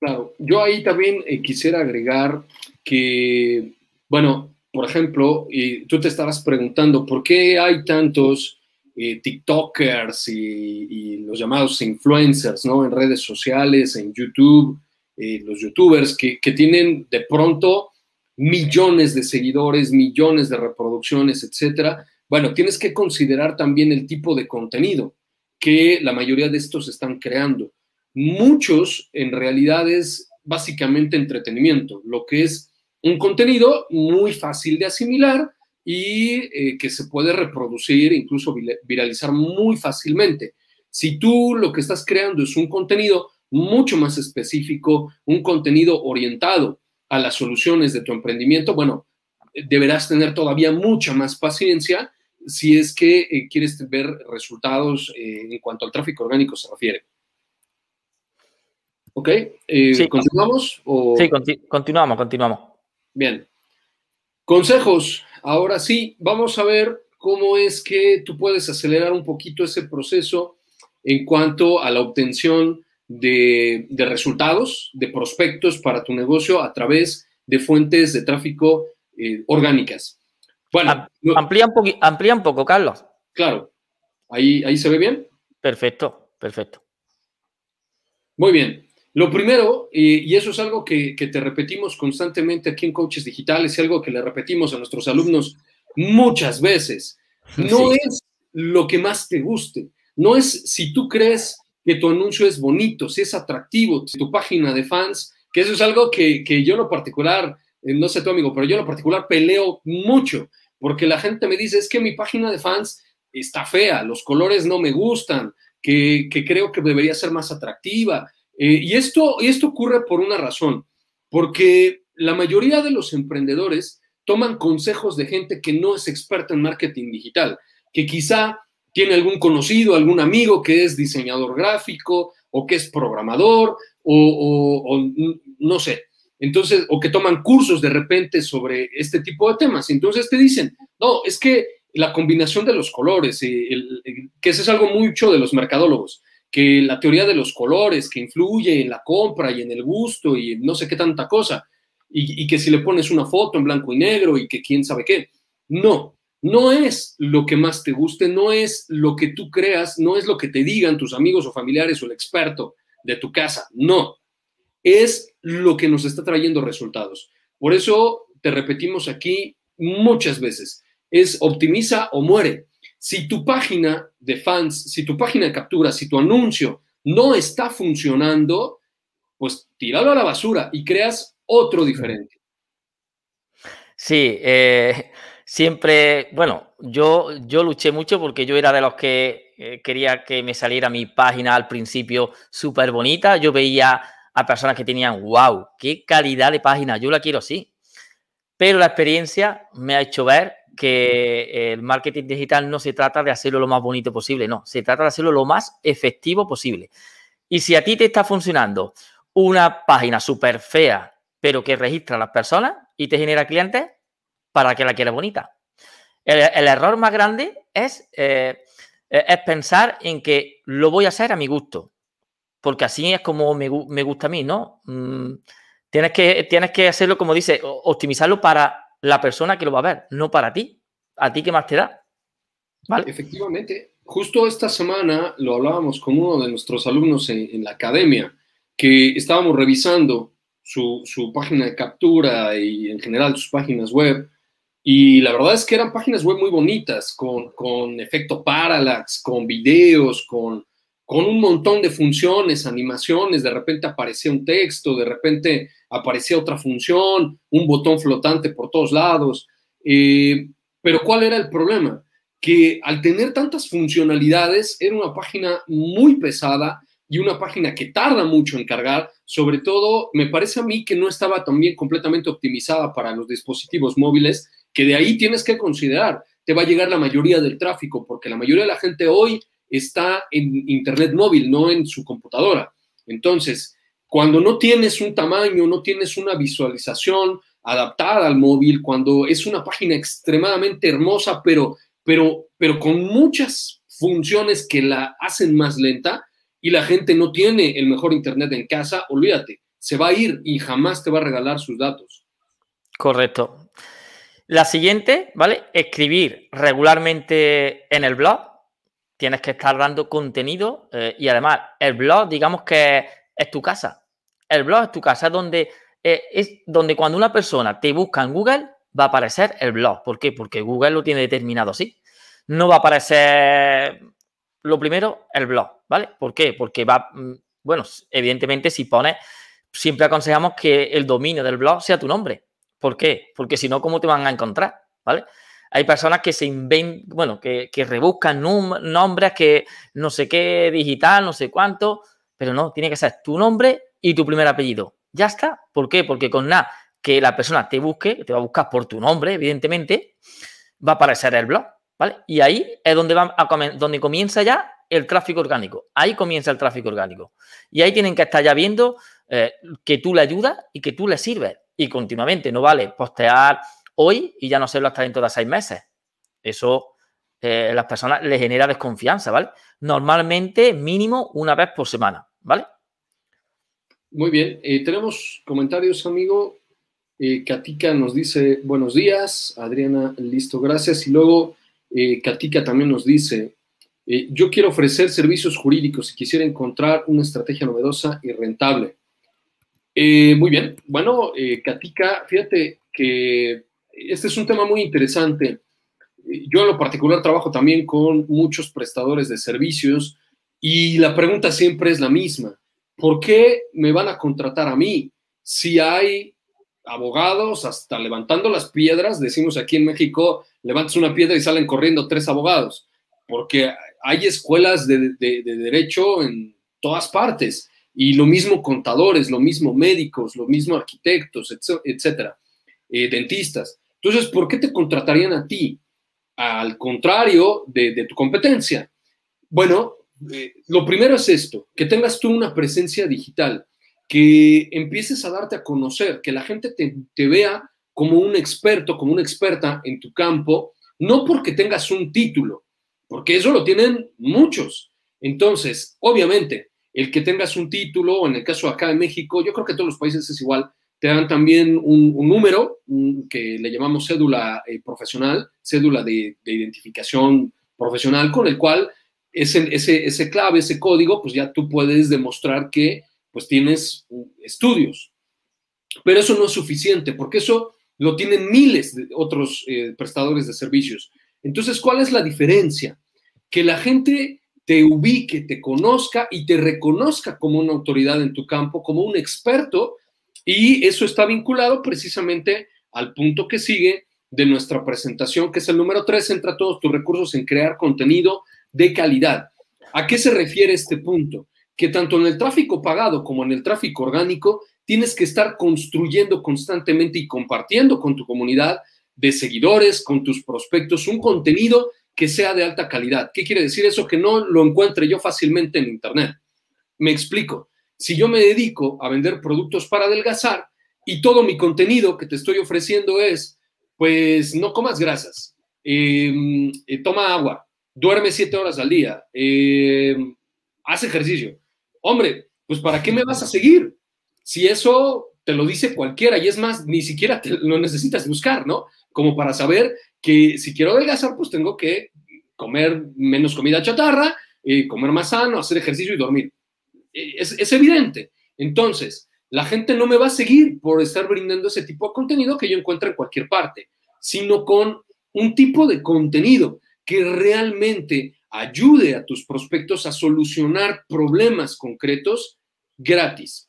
Speaker 1: Claro, yo ahí también eh, quisiera agregar que, bueno, por ejemplo, y tú te estarás preguntando por qué hay tantos eh, TikTokers y, los llamados influencers, ¿no? En redes sociales, en YouTube, eh, los YouTubers que, tienen de pronto millones de seguidores, millones de reproducciones, etcétera. Bueno, tienes que considerar también el tipo de contenido que la mayoría de estos están creando. Muchos en realidad es básicamente entretenimiento, lo que es un contenido muy fácil de asimilar, y eh, que se puede reproducir, incluso viralizar muy fácilmente. Si tú lo que estás creando es un contenido mucho más específico, un contenido orientado a las soluciones de tu emprendimiento, bueno, deberás tener todavía mucha más paciencia si es que eh, quieres ver resultados eh, en cuanto al tráfico orgánico se refiere. ¿Ok? ¿Continuamos?
Speaker 2: Sí, continuamos, continuamos.
Speaker 1: Bien. Consejos Ahora sí, vamos a ver cómo es que tú puedes acelerar un poquito ese proceso en cuanto a la obtención de, resultados, de prospectos para tu negocio a través de fuentes de tráfico eh, orgánicas.
Speaker 2: Bueno, amplía un, amplía un poco, Carlos.
Speaker 1: Claro. ¿Ahí, ¿Ahí se ve bien?
Speaker 2: Perfecto, perfecto.
Speaker 1: Muy bien. Lo primero, y eso es algo que, te repetimos constantemente aquí en Coaches Digitales y algo que le repetimos a nuestros alumnos muchas veces, no es. lo que más te guste, no es si tú crees que tu anuncio es bonito, si es atractivo, si tu página de fans, que eso es algo que, que yo en lo particular, eh, no sé tu amigo, pero yo en lo particular peleo mucho, porque la gente me dice, es que mi página de fans está fea, los colores no me gustan, que, que creo que debería ser más atractiva, eh, y esto, esto ocurre por una razón, porque la mayoría de los emprendedores toman consejos de gente que no es experta en marketing digital, que quizá tiene algún conocido, algún amigo que es diseñador gráfico o que es programador o, no sé. Entonces, o que toman cursos de repente sobre este tipo de temas. Entonces te dicen, no, es que la combinación de los colores, eh, que eso es algo mucho de los mercadólogos que la teoría de los colores, que influye en la compra y en el gusto y no sé qué tanta cosa, y, que si le pones una foto en blanco y negro y que quién sabe qué. No, no es lo que más te guste, no es lo que tú creas, no es lo que te digan tus amigos o familiares o el experto de tu casa, no, es lo que nos está trayendo resultados. Por eso te repetimos aquí muchas veces, es optimiza o muere. Si tu página de fans, si tu página de captura, si tu anuncio no está funcionando, pues tíralo a la basura y creas otro diferente.
Speaker 2: Sí, eh, siempre, bueno, yo, yo luché mucho porque yo era de los que eh, quería que me saliera mi página al principio súper bonita. Yo veía a personas que tenían, wow, qué calidad de página, yo la quiero así. Pero la experiencia me ha hecho ver que el marketing digital no se trata de hacerlo lo más bonito posible, no, se trata de hacerlo lo más efectivo posible. Y si a ti te está funcionando una página súper fea, pero que registra a las personas y te genera clientes, ¿para que la quieras bonita? El, error más grande es, eh, es pensar en que lo voy a hacer a mi gusto, porque así es como me, gusta a mí, ¿no? Mm, tienes, que, tienes que hacerlo, como dice, optimizarlo para la persona que lo va a ver, no para ti. ¿A ti qué más te da?
Speaker 1: Efectivamente. Justo esta semana lo hablábamos con uno de nuestros alumnos en, la academia, que estábamos revisando su, página de captura y en general sus páginas web. Y la verdad es que eran páginas web muy bonitas, con, con efecto parallax, con videos, con, con un montón de funciones, animaciones, de repente aparecía un texto, de repente aparecía otra función, un botón flotante por todos lados. Eh, pero ¿cuál era el problema? Que al tener tantas funcionalidades era una página muy pesada y una página que tarda mucho en cargar, sobre todo me parece a mí que no estaba también completamente optimizada para los dispositivos móviles, que de ahí tienes que considerar, te va a llegar la mayoría del tráfico, porque la mayoría de la gente hoy está en Internet móvil, no en su computadora. Entonces, cuando no tienes un tamaño, no tienes una visualización adaptada al móvil, cuando es una página extremadamente hermosa, pero, pero, pero con muchas funciones que la hacen más lenta y la gente no tiene el mejor Internet en casa, olvídate, se va a ir y jamás te va a regalar sus datos.
Speaker 2: Correcto. La siguiente, ¿vale? Escribir regularmente en el blog tienes que estar dando contenido eh, y además el blog, digamos que es tu casa. El blog es tu casa, donde, eh, es donde cuando una persona te busca en Google va a aparecer el blog. ¿Por qué? Porque Google lo tiene determinado así. No va a aparecer lo primero, el blog, ¿vale? ¿Por qué? Porque va, mm, bueno, evidentemente si pones, siempre aconsejamos que el dominio del blog sea tu nombre. ¿Por qué? Porque si no, ¿cómo te van a encontrar? ¿Vale? Hay personas que se inventan, bueno, que, rebuscan nombres, que no sé qué, digital, no sé cuánto, pero no, tiene que ser tu nombre y tu primer apellido. Ya está. ¿Por qué? Porque con nada que la persona te busque, te va a buscar por tu nombre, evidentemente, va a aparecer el blog, ¿vale? Y ahí es donde, va a, donde comienza ya el tráfico orgánico. Ahí comienza el tráfico orgánico. Y ahí tienen que estar ya viendo eh, que tú le ayudas y que tú le sirves. Y continuamente, no vale postear hoy y ya no serlo hasta dentro de seis meses. Eso eh, a las personas les genera desconfianza, ¿vale? Normalmente mínimo una vez por semana, ¿vale?
Speaker 1: Muy bien. Eh, tenemos comentarios, amigo. Eh, Katika nos dice buenos días. Adriana, listo, gracias. Y luego eh, Katika también nos dice, yo quiero ofrecer servicios jurídicos y quisiera encontrar una estrategia novedosa y rentable. muy bien. Bueno, Katika, fíjate que este es un tema muy interesante. Yo en lo particular trabajo también con muchos prestadores de servicios y la pregunta siempre es la misma. ¿Por qué me van a contratar a mí si hay abogados hasta levantando las piedras? Decimos aquí en México, levantas una piedra y salen corriendo tres abogados, porque hay escuelas de, derecho en todas partes y lo mismo contadores, lo mismo médicos, lo mismo arquitectos, etcétera, eh, dentistas. Entonces, ¿por qué te contratarían a ti? Al contrario de, tu competencia. Bueno, eh, lo primero es esto, que tengas tú una presencia digital, que empieces a darte a conocer, que la gente te, vea como un experto, como una experta en tu campo, no porque tengas un título, porque eso lo tienen muchos. Entonces, obviamente, el que tengas un título, en el caso acá en México, yo creo que en todos los países es igual, te dan también un, número que le llamamos cédula eh, profesional, cédula de, identificación profesional, con el cual ese, ese, ese, clave, ese código, pues ya tú puedes demostrar que pues tienes estudios. Pero eso no es suficiente, porque eso lo tienen miles de otros eh, prestadores de servicios. Entonces, ¿cuál es la diferencia? Que la gente te ubique, te conozca y te reconozca como una autoridad en tu campo, como un experto, y eso está vinculado precisamente al punto que sigue de nuestra presentación, que es el número 3, centra todos tus recursos en crear contenido de calidad. ¿A qué se refiere este punto? Que tanto en el tráfico pagado como en el tráfico orgánico tienes que estar construyendo constantemente y compartiendo con tu comunidad de seguidores, con tus prospectos, un contenido que sea de alta calidad. ¿Qué quiere decir eso? Que no lo encuentre yo fácilmente en Internet. Me explico. Si yo me dedico a vender productos para adelgazar y todo mi contenido que te estoy ofreciendo es, pues no comas grasas, em, eh, toma agua, duerme siete horas al día, em, haz ejercicio. Hombre, pues ¿para qué me vas a seguir? Si eso te lo dice cualquiera y es más, ni siquiera lo necesitas buscar, ¿no? Como para saber que si quiero adelgazar, pues tengo que comer menos comida chatarra, eh, comer más sano, hacer ejercicio y dormir. Eh, es, es, evidente. Entonces, la gente no me va a seguir por estar brindando ese tipo de contenido que yo encuentro en cualquier parte, sino con un tipo de contenido que realmente ayude a tus prospectos a solucionar problemas concretos gratis.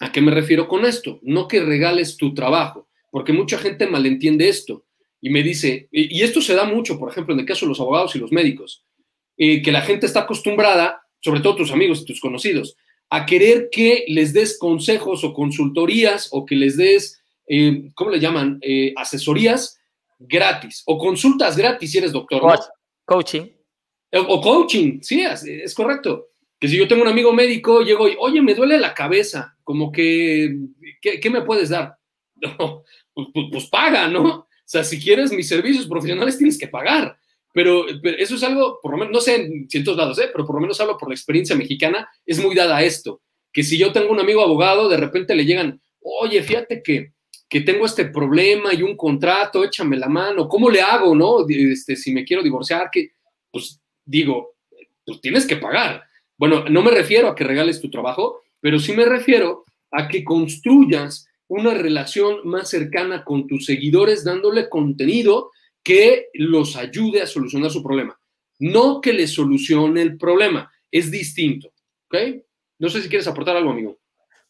Speaker 1: ¿A qué me refiero con esto? No que regales tu trabajo, porque mucha gente malentiende esto y me dice, y esto se da mucho, por ejemplo, en el caso de los abogados y los médicos, eh, que la gente está acostumbrada, sobre todo tus amigos y tus conocidos, a querer que les des consejos o consultorías o que les des, eh, ¿cómo le llaman? Eh, asesorías gratis o consultas gratis si eres doctor.
Speaker 2: Coaching.
Speaker 1: O, coaching, sí, es, correcto. Que si yo tengo un amigo médico, llego y, oye, me duele la cabeza, como que, ¿qué, me puedes dar? [laughs] pues, pues, pues paga, ¿no? O sea, si quieres mis servicios profesionales tienes que pagar. Pero, eso es algo, por lo menos, no sé en ciertos lados, ¿eh? pero por lo menos hablo por la experiencia mexicana, es muy dada a esto. Que si yo tengo un amigo abogado, de repente le llegan, oye, fíjate que, que tengo este problema y un contrato, échame la mano, ¿cómo le hago, no? Este, si me quiero divorciar, que, pues digo, pues tienes que pagar. Bueno, no me refiero a que regales tu trabajo, pero sí me refiero a que construyas una relación más cercana con tus seguidores, dándole contenido que los ayude a solucionar su problema. No que les solucione el problema, es distinto. ¿Ok? No sé si quieres aportar algo, amigo.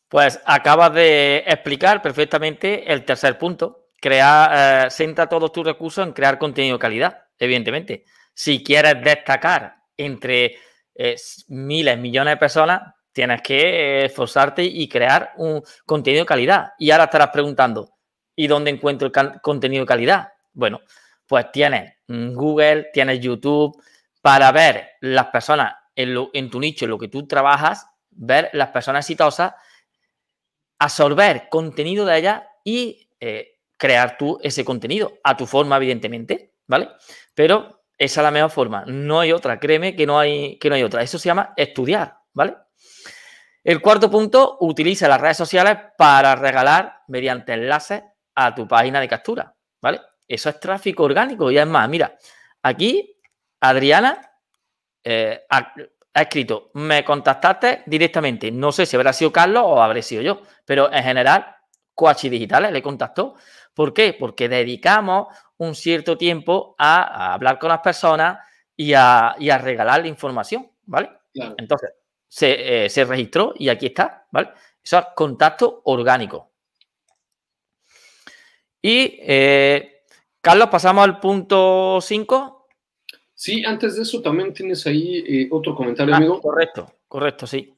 Speaker 2: Pues acabas de explicar perfectamente el tercer punto. Crear, eh, centra todos tus recursos en crear contenido de calidad, evidentemente. Si quieres destacar entre eh, miles, millones de personas, Tienes que esforzarte y crear un contenido de calidad. Y ahora estarás preguntando, ¿y dónde encuentro el contenido de calidad? Bueno, pues tienes Google, tienes YouTube, para ver las personas en, tu nicho, en lo que tú trabajas, ver las personas exitosas, absorber contenido de ellas y eh, crear tú ese contenido a tu forma, evidentemente, ¿vale? Pero esa es la mejor forma, no hay otra, créeme que no hay, que no hay otra. Eso se llama estudiar, ¿vale? El cuarto punto, utiliza las redes sociales para regalar mediante enlaces a tu página de captura, ¿vale? Eso es tráfico orgánico y es más, mira, aquí Adriana eh, ha, escrito, me contactaste directamente, no sé si habrá sido Carlos o habré sido yo, pero en general, Coachi Digitales le contactó. ¿Por qué? Porque dedicamos un cierto tiempo a, hablar con las personas y a, y a regalar la información, ¿vale? Entonces, eh, se, registró y aquí está, ¿vale? Eso es contacto orgánico. Y, eh, Carlos, pasamos al punto 5.
Speaker 1: Sí, antes de eso también tienes ahí eh, otro comentario,
Speaker 2: ah,
Speaker 1: amigo.
Speaker 2: Correcto, correcto, sí.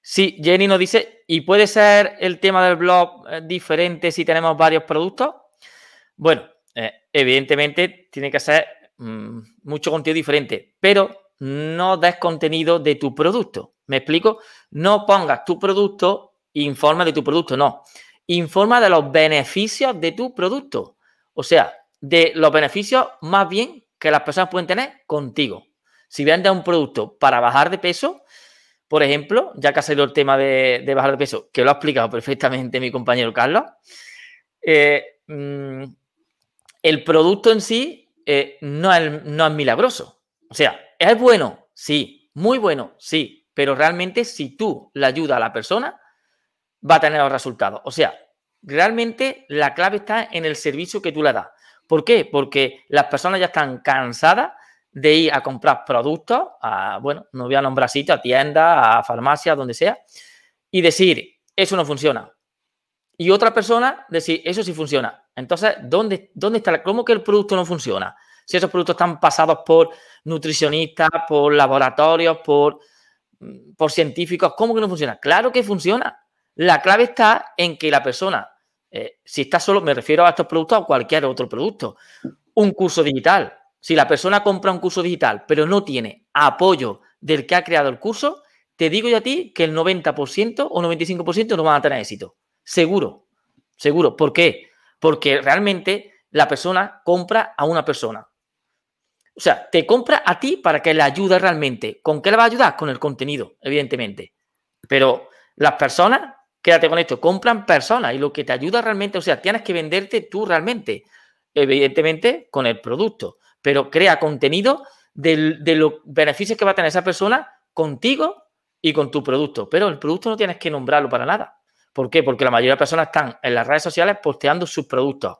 Speaker 2: Sí, Jenny nos dice, ¿y puede ser el tema del blog diferente si tenemos varios productos? Bueno, evidentemente tiene que ser mm, mucho contenido diferente, pero no des contenido de tu producto. ¿Me explico? No pongas tu producto, informa de tu producto, no. Informa de los beneficios de tu producto. O sea, de los beneficios más bien que las personas pueden tener contigo. Si vendes un producto para bajar de peso, por ejemplo, ya que ha salido el tema de, bajar de peso, que lo ha explicado perfectamente mi compañero Carlos, eh, mm, el producto en sí eh, no, no es milagroso. O sea, ¿Es bueno? Sí. Muy bueno, sí. Pero realmente si tú le ayudas a la persona, va a tener los resultados. O sea, realmente la clave está en el servicio que tú le das. ¿Por qué? Porque las personas ya están cansadas de ir a comprar productos, a, bueno, no voy a nombrar sitios, a tiendas, a farmacias, donde sea, y decir, eso no funciona. Y otra persona decir, eso sí funciona. Entonces, ¿dónde, dónde está? ¿Cómo que el producto no funciona? Si esos productos están pasados por nutricionistas, por laboratorios, por, mm, por científicos, ¿cómo que no funciona? Claro que funciona. La clave está en que la persona, eh, si está solo, me refiero a estos productos o cualquier otro producto, un curso digital. Si la persona compra un curso digital, pero no tiene apoyo del que ha creado el curso, te digo yo a ti que el 90% o 95% no van a tener éxito. Seguro, seguro. ¿Por qué? Porque realmente la persona compra a una persona. O sea, te compra a ti para que le ayude realmente. ¿Con qué le va a ayudar? Con el contenido, evidentemente. Pero las personas quédate con esto, compran personas y lo que te ayuda realmente, o sea, tienes que venderte tú realmente, evidentemente con el producto, pero crea contenido de, los beneficios que va a tener esa persona contigo y con tu producto, pero el producto no tienes que nombrarlo para nada. ¿Por qué? Porque la mayoría de personas están en las redes sociales posteando sus productos.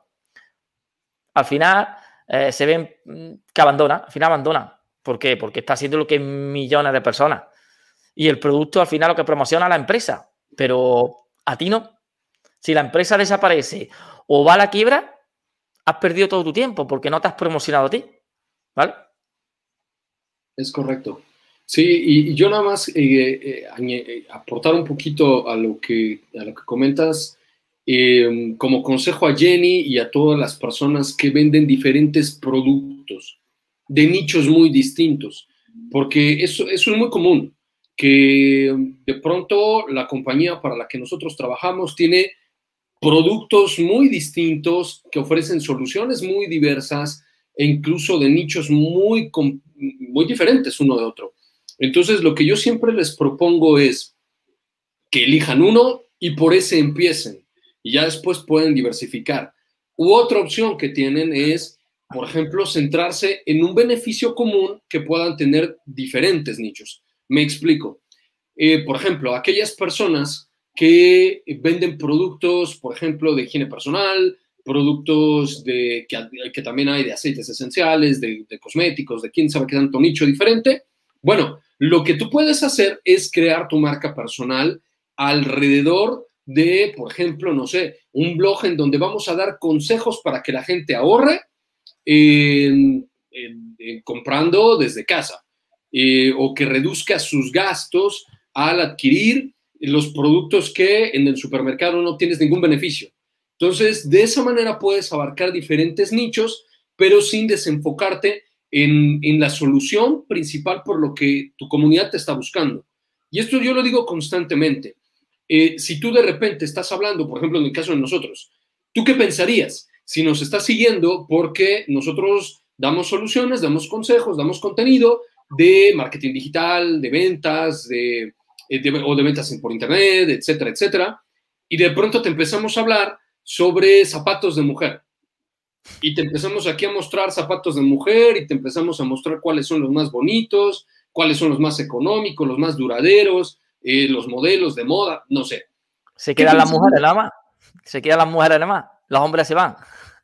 Speaker 2: Al final eh, se ven mm, que abandonan, al final abandonan. ¿Por qué? Porque está haciendo lo que millones de personas. Y el producto al final lo que promociona la empresa pero a ti no. Si la empresa desaparece o va a la quiebra, has perdido todo tu tiempo porque no te has promocionado a ti. ¿Vale?
Speaker 1: Es correcto. Sí, y, yo nada más eh, eh, eh, aportar un poquito a lo que, a lo que comentas em, como consejo a Jenny y a todas las personas que venden diferentes productos de nichos muy distintos, porque eso, eso es muy común que de pronto la compañía para la que nosotros trabajamos tiene productos muy distintos que ofrecen soluciones muy diversas e incluso de nichos muy, muy diferentes uno de otro. Entonces, lo que yo siempre les propongo es que elijan uno y por ese empiecen y ya después pueden diversificar. U otra opción que tienen es, por ejemplo, centrarse en un beneficio común que puedan tener diferentes nichos. Me explico. Eh, por ejemplo, aquellas personas que venden productos, por ejemplo, de higiene personal, productos de, que, también hay de aceites esenciales, de, cosméticos, de quién sabe qué tanto nicho diferente. Bueno, lo que tú puedes hacer es crear tu marca personal alrededor de, por ejemplo, no sé, un blog en donde vamos a dar consejos para que la gente ahorre comprando desde casa. Eh, o que reduzca sus gastos al adquirir los productos que en el supermercado no tienes ningún beneficio. Entonces, de esa manera puedes abarcar diferentes nichos, pero sin desenfocarte en, la solución principal por lo que tu comunidad te está buscando. Y esto yo lo digo constantemente. Eh, si tú de repente estás hablando, por ejemplo, en el caso de nosotros, ¿tú qué pensarías si nos estás siguiendo porque nosotros damos soluciones, damos consejos, damos contenido de marketing digital, de ventas, eh, de, o de ventas por internet, etcétera, etcétera. Y de pronto te empezamos a hablar sobre zapatos de mujer. Y te empezamos aquí a mostrar zapatos de mujer y te empezamos a mostrar cuáles son los más bonitos, cuáles son los más económicos, los más duraderos, eh, los modelos de moda, no sé.
Speaker 2: Se quedan las mujeres nada más. Se quedan las mujeres nada más. Los hombres se van.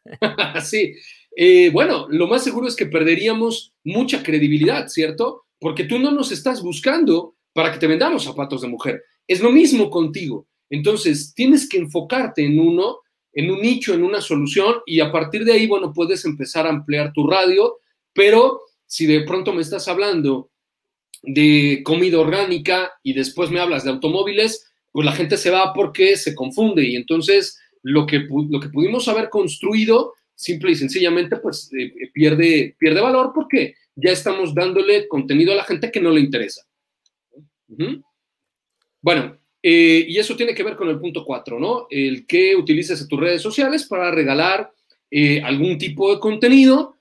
Speaker 2: [laughs]
Speaker 1: sí, eh, bueno, lo más seguro es que perderíamos mucha credibilidad, ¿cierto? Porque tú no nos estás buscando para que te vendamos zapatos de mujer. Es lo mismo contigo. Entonces, tienes que enfocarte en uno, en un nicho, en una solución, y a partir de ahí, bueno, puedes empezar a ampliar tu radio, pero si de pronto me estás hablando de comida orgánica y después me hablas de automóviles, pues la gente se va porque se confunde y entonces lo que, lo que pudimos haber construido simple y sencillamente pues eh, eh, pierde, pierde valor porque ya estamos dándole contenido a la gente que no le interesa. Bueno, eh, y eso tiene que ver con el punto 4, ¿no? El que utilices tus redes sociales para regalar algún tipo de contenido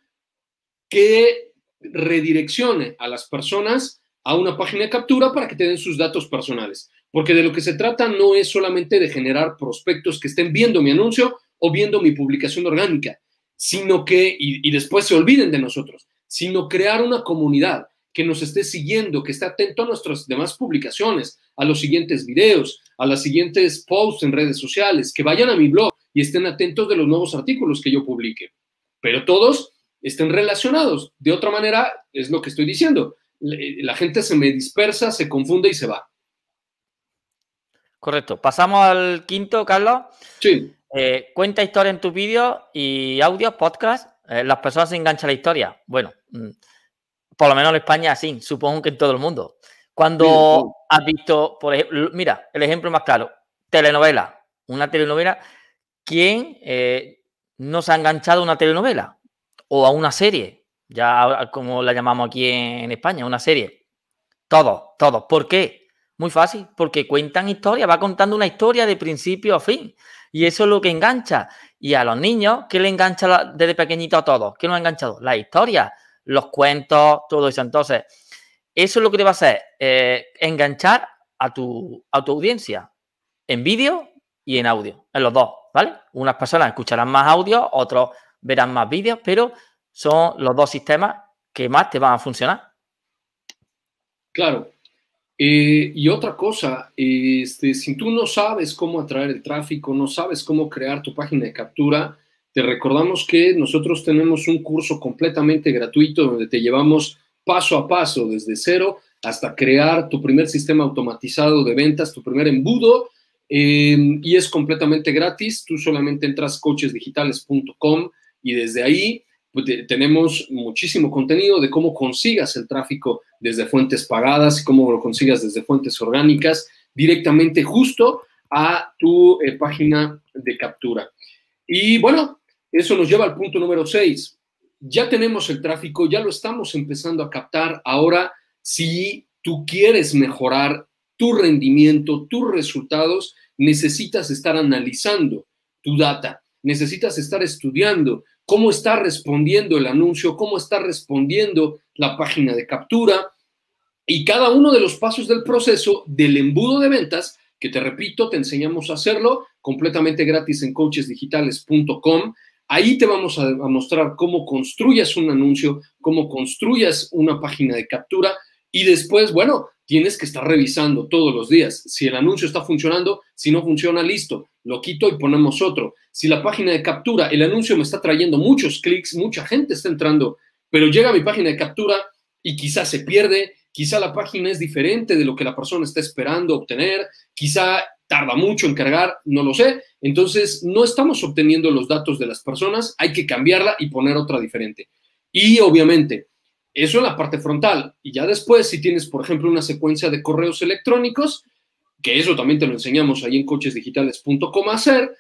Speaker 1: que redireccione a las personas a una página de captura para que te den sus datos personales. Porque de lo que se trata no es solamente de generar prospectos que estén viendo mi anuncio o viendo mi publicación orgánica, sino que, y, después se olviden de nosotros, sino crear una comunidad. que nos esté siguiendo, que esté atento a nuestras demás publicaciones, a los siguientes videos, a las siguientes posts en redes sociales, que vayan a mi blog y estén atentos de los nuevos artículos que yo publique. Pero todos estén relacionados. De otra manera, es lo que estoy diciendo. La gente se me dispersa, se confunde y se va.
Speaker 2: Correcto. Pasamos al quinto, Carlos.
Speaker 1: Sí.
Speaker 2: Eh, cuenta historia en tus vídeos y audios, podcast. Eh, las personas se enganchan a la historia. Bueno, mm, por lo menos en España sí, supongo que en todo el mundo. Cuando has visto, por ejemplo, mira, el ejemplo más claro, telenovela, una telenovela, ¿quién eh, no se ha enganchado a una telenovela? O a una serie, ya como la llamamos aquí en, España, una serie. Todos, todos. ¿Por qué? Muy fácil, porque cuentan historia, va contando una historia de principio a fin. Y eso es lo que engancha. Y a los niños, ¿qué le engancha desde pequeñito a todos? ¿Qué nos ha enganchado? La historia los cuentos, todo eso. Entonces, eso es lo que te va a hacer, eh, enganchar a tu, a tu audiencia en vídeo y en audio, en los dos, ¿vale? Unas personas escucharán más audio, otros verán más vídeos, pero son los dos sistemas que más te van a funcionar.
Speaker 1: Claro. Eh, y otra cosa, este, si tú no sabes cómo atraer el tráfico, no sabes cómo crear tu página de captura, te recordamos que nosotros tenemos un curso completamente gratuito donde te llevamos paso a paso desde cero hasta crear tu primer sistema automatizado de ventas, tu primer embudo, eh, y es completamente gratis. Tú solamente entras cochesdigitales.com y desde ahí tenemos muchísimo contenido de cómo consigas el tráfico desde fuentes pagadas cómo lo consigas desde fuentes orgánicas directamente justo a tu eh, página de captura. Y bueno, eso nos lleva al punto número 6. Ya tenemos el tráfico, ya lo estamos empezando a captar. Ahora, si tú quieres mejorar tu rendimiento, tus resultados, necesitas estar analizando tu data, necesitas estar estudiando cómo está respondiendo el anuncio, cómo está respondiendo la página de captura y cada uno de los pasos del proceso del embudo de ventas, que te repito, te enseñamos a hacerlo completamente gratis en coachesdigitales.com. Ahí te vamos a, mostrar cómo construyas un anuncio, cómo construyas una página de captura y después, bueno, tienes que estar revisando todos los días. Si el anuncio está funcionando, si no funciona, listo, lo quito y ponemos otro. Si la página de captura, el anuncio me está trayendo muchos clics, mucha gente está entrando, pero llega a mi página de captura y quizás se pierde, quizá la página es diferente de lo que la persona está esperando obtener, quizá tarda mucho en cargar, no lo sé. Entonces, no estamos obteniendo los datos de las personas, hay que cambiarla y poner otra diferente. Y obviamente, eso en la parte frontal. Y ya después, si tienes, por ejemplo, una secuencia de correos electrónicos, que eso también te lo enseñamos ahí en cochesdigitales.com a hacer,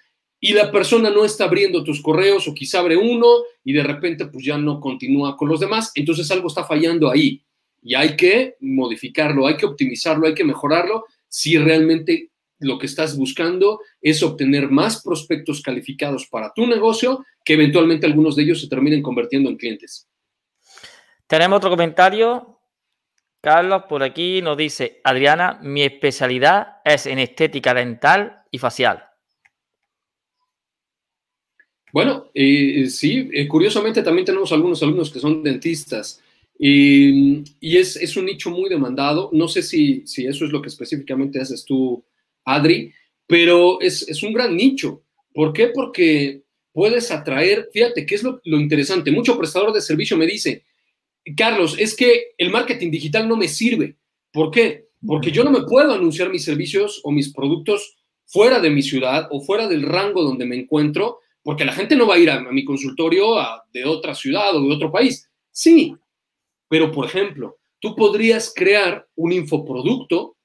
Speaker 1: y la persona no está abriendo tus correos o quizá abre uno y de repente pues ya no continúa con los demás, entonces algo está fallando ahí y hay que modificarlo, hay que optimizarlo, hay que mejorarlo si realmente lo que estás buscando es obtener más prospectos calificados para tu negocio, que eventualmente algunos de ellos se terminen convirtiendo en clientes.
Speaker 2: Tenemos otro comentario. Carlos, por aquí nos dice, Adriana, mi especialidad es en estética dental y facial.
Speaker 1: Bueno, sí, eh, curiosamente también tenemos algunos alumnos que son dentistas y, es, un nicho muy demandado. No sé si, si eso es lo que específicamente haces tú, Adri, pero es, un gran nicho. ¿Por qué? Porque puedes atraer, fíjate, ¿qué es lo, interesante? Mucho prestador de servicio me dice, Carlos, es que el marketing digital no me sirve. ¿Por qué? Porque yo no me puedo anunciar mis servicios o mis productos fuera de mi ciudad o fuera del rango donde me encuentro, porque la gente no va a ir a, mi consultorio de otra ciudad o de otro país. Sí, pero por ejemplo, tú podrías crear un infoproducto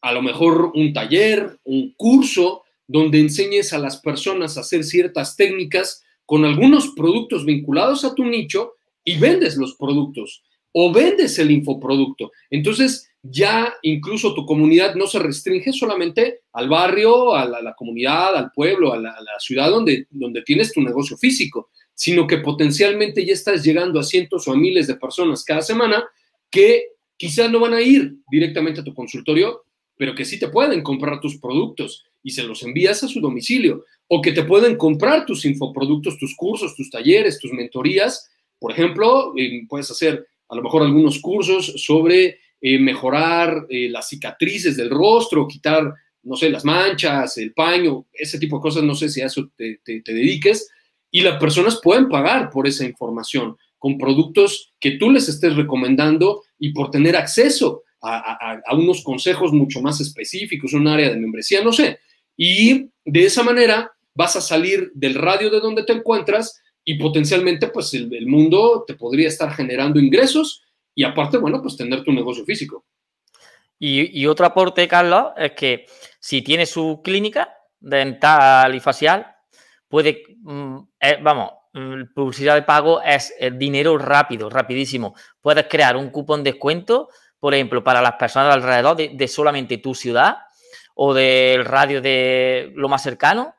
Speaker 1: a lo mejor un taller, un curso, donde enseñes a las personas a hacer ciertas técnicas con algunos productos vinculados a tu nicho y vendes los productos o vendes el infoproducto. Entonces ya incluso tu comunidad no se restringe solamente al barrio, a la, comunidad, al pueblo, a la, ciudad donde, donde tienes tu negocio físico, sino que potencialmente ya estás llegando a cientos o a miles de personas cada semana que quizás no van a ir directamente a tu consultorio, pero que sí te pueden comprar tus productos y se los envías a su domicilio, o que te pueden comprar tus infoproductos, tus cursos, tus talleres, tus mentorías. Por ejemplo, puedes hacer a lo mejor algunos cursos sobre eh, mejorar eh, las cicatrices del rostro, quitar, no sé, las manchas, el paño, ese tipo de cosas, no sé si a eso te, dediques, y las personas pueden pagar por esa información con productos que tú les estés recomendando y por tener acceso a, a, unos consejos mucho más específicos, un área de membresía, no sé. Y de esa manera vas a salir del radio de donde te encuentras y potencialmente pues el, mundo te podría estar generando ingresos y aparte, bueno, pues tener tu negocio físico.
Speaker 2: Y, otro aporte, Carlos, es que si tiene su clínica dental y facial, puede, mm, eh, vamos, mm, publicidad de pago es dinero rápido, rapidísimo. Puedes crear un cupón de descuento, por ejemplo, para las personas alrededor de solamente tu ciudad o del radio de lo más cercano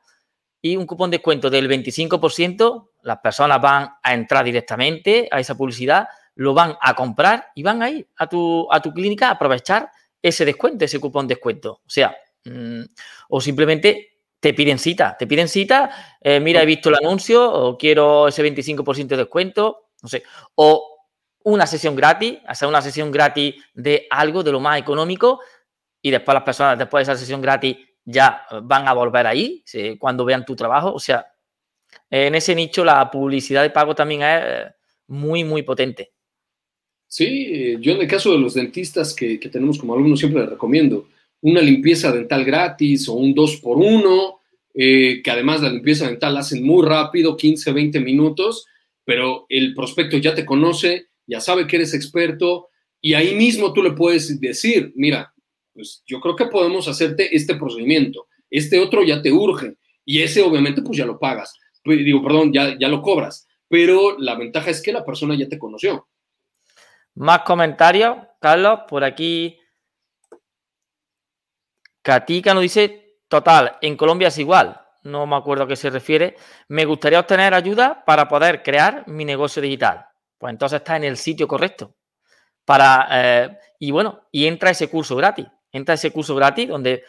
Speaker 2: y un cupón de descuento del 25%, las personas van a entrar directamente a esa publicidad, lo van a comprar y van a ir a tu, a tu clínica a aprovechar ese descuento, ese cupón de descuento. O sea, mm, o simplemente te piden cita, te piden cita, eh, mira, he visto el anuncio o quiero ese 25% de descuento, no sé, o una sesión gratis, hacer una sesión gratis de algo de lo más económico y después las personas, después de esa sesión gratis, ya van a volver ahí cuando vean tu trabajo. O sea, en ese nicho la publicidad de pago también es muy, muy potente.
Speaker 1: Sí, yo en el caso de los dentistas que, tenemos como alumnos siempre les recomiendo una limpieza dental gratis o un 2 por 1 eh, que además la limpieza dental la hacen muy rápido, 15, 20 minutos, pero el prospecto ya te conoce, ya sabe que eres experto y ahí mismo tú le puedes decir, mira, pues yo creo que podemos hacerte este procedimiento, este otro ya te urge y ese obviamente pues ya lo pagas, pues, digo, perdón, ya, ya lo cobras, pero la ventaja es que la persona ya te conoció.
Speaker 2: Más comentarios, Carlos, por aquí. Katika nos dice, total, en Colombia es igual, no me acuerdo a qué se refiere. Me gustaría obtener ayuda para poder crear mi negocio digital. Pues entonces está en el sitio correcto. Para, eh, y bueno, y entra ese curso gratis entra a ese curso gratis donde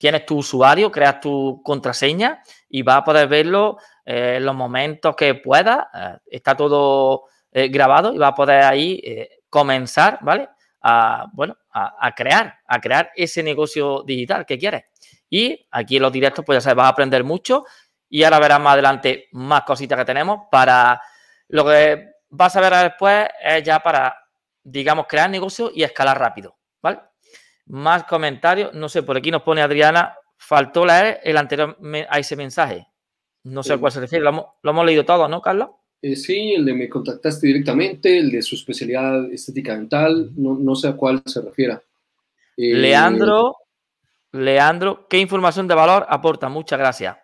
Speaker 2: tienes tu usuario, creas tu contraseña y vas a poder verlo eh, en los momentos que puedas. Eh, está todo eh, grabado y vas a poder ahí comenzar, ¿vale? A, bueno, a, crear, a crear ese negocio digital que quieres. Y aquí en los directos, pues ya sabes, vas a aprender mucho y ahora verás más adelante más cositas que tenemos para lo que vas a ver después es ya para, digamos, crear negocio y escalar rápido, ¿vale? Más comentarios. No sé, por aquí nos pone Adriana. Faltó leer el anterior a ese mensaje. No sé a cuál se refiere. Lo hemos, leído todo, ¿no, Carlos?
Speaker 1: Eh, sí, el de me contactaste directamente, el de su especialidad estética dental. No, sé a cuál se refiere.
Speaker 2: Eh, Leandro, Leandro, ¿qué información de valor aporta? Muchas gracias.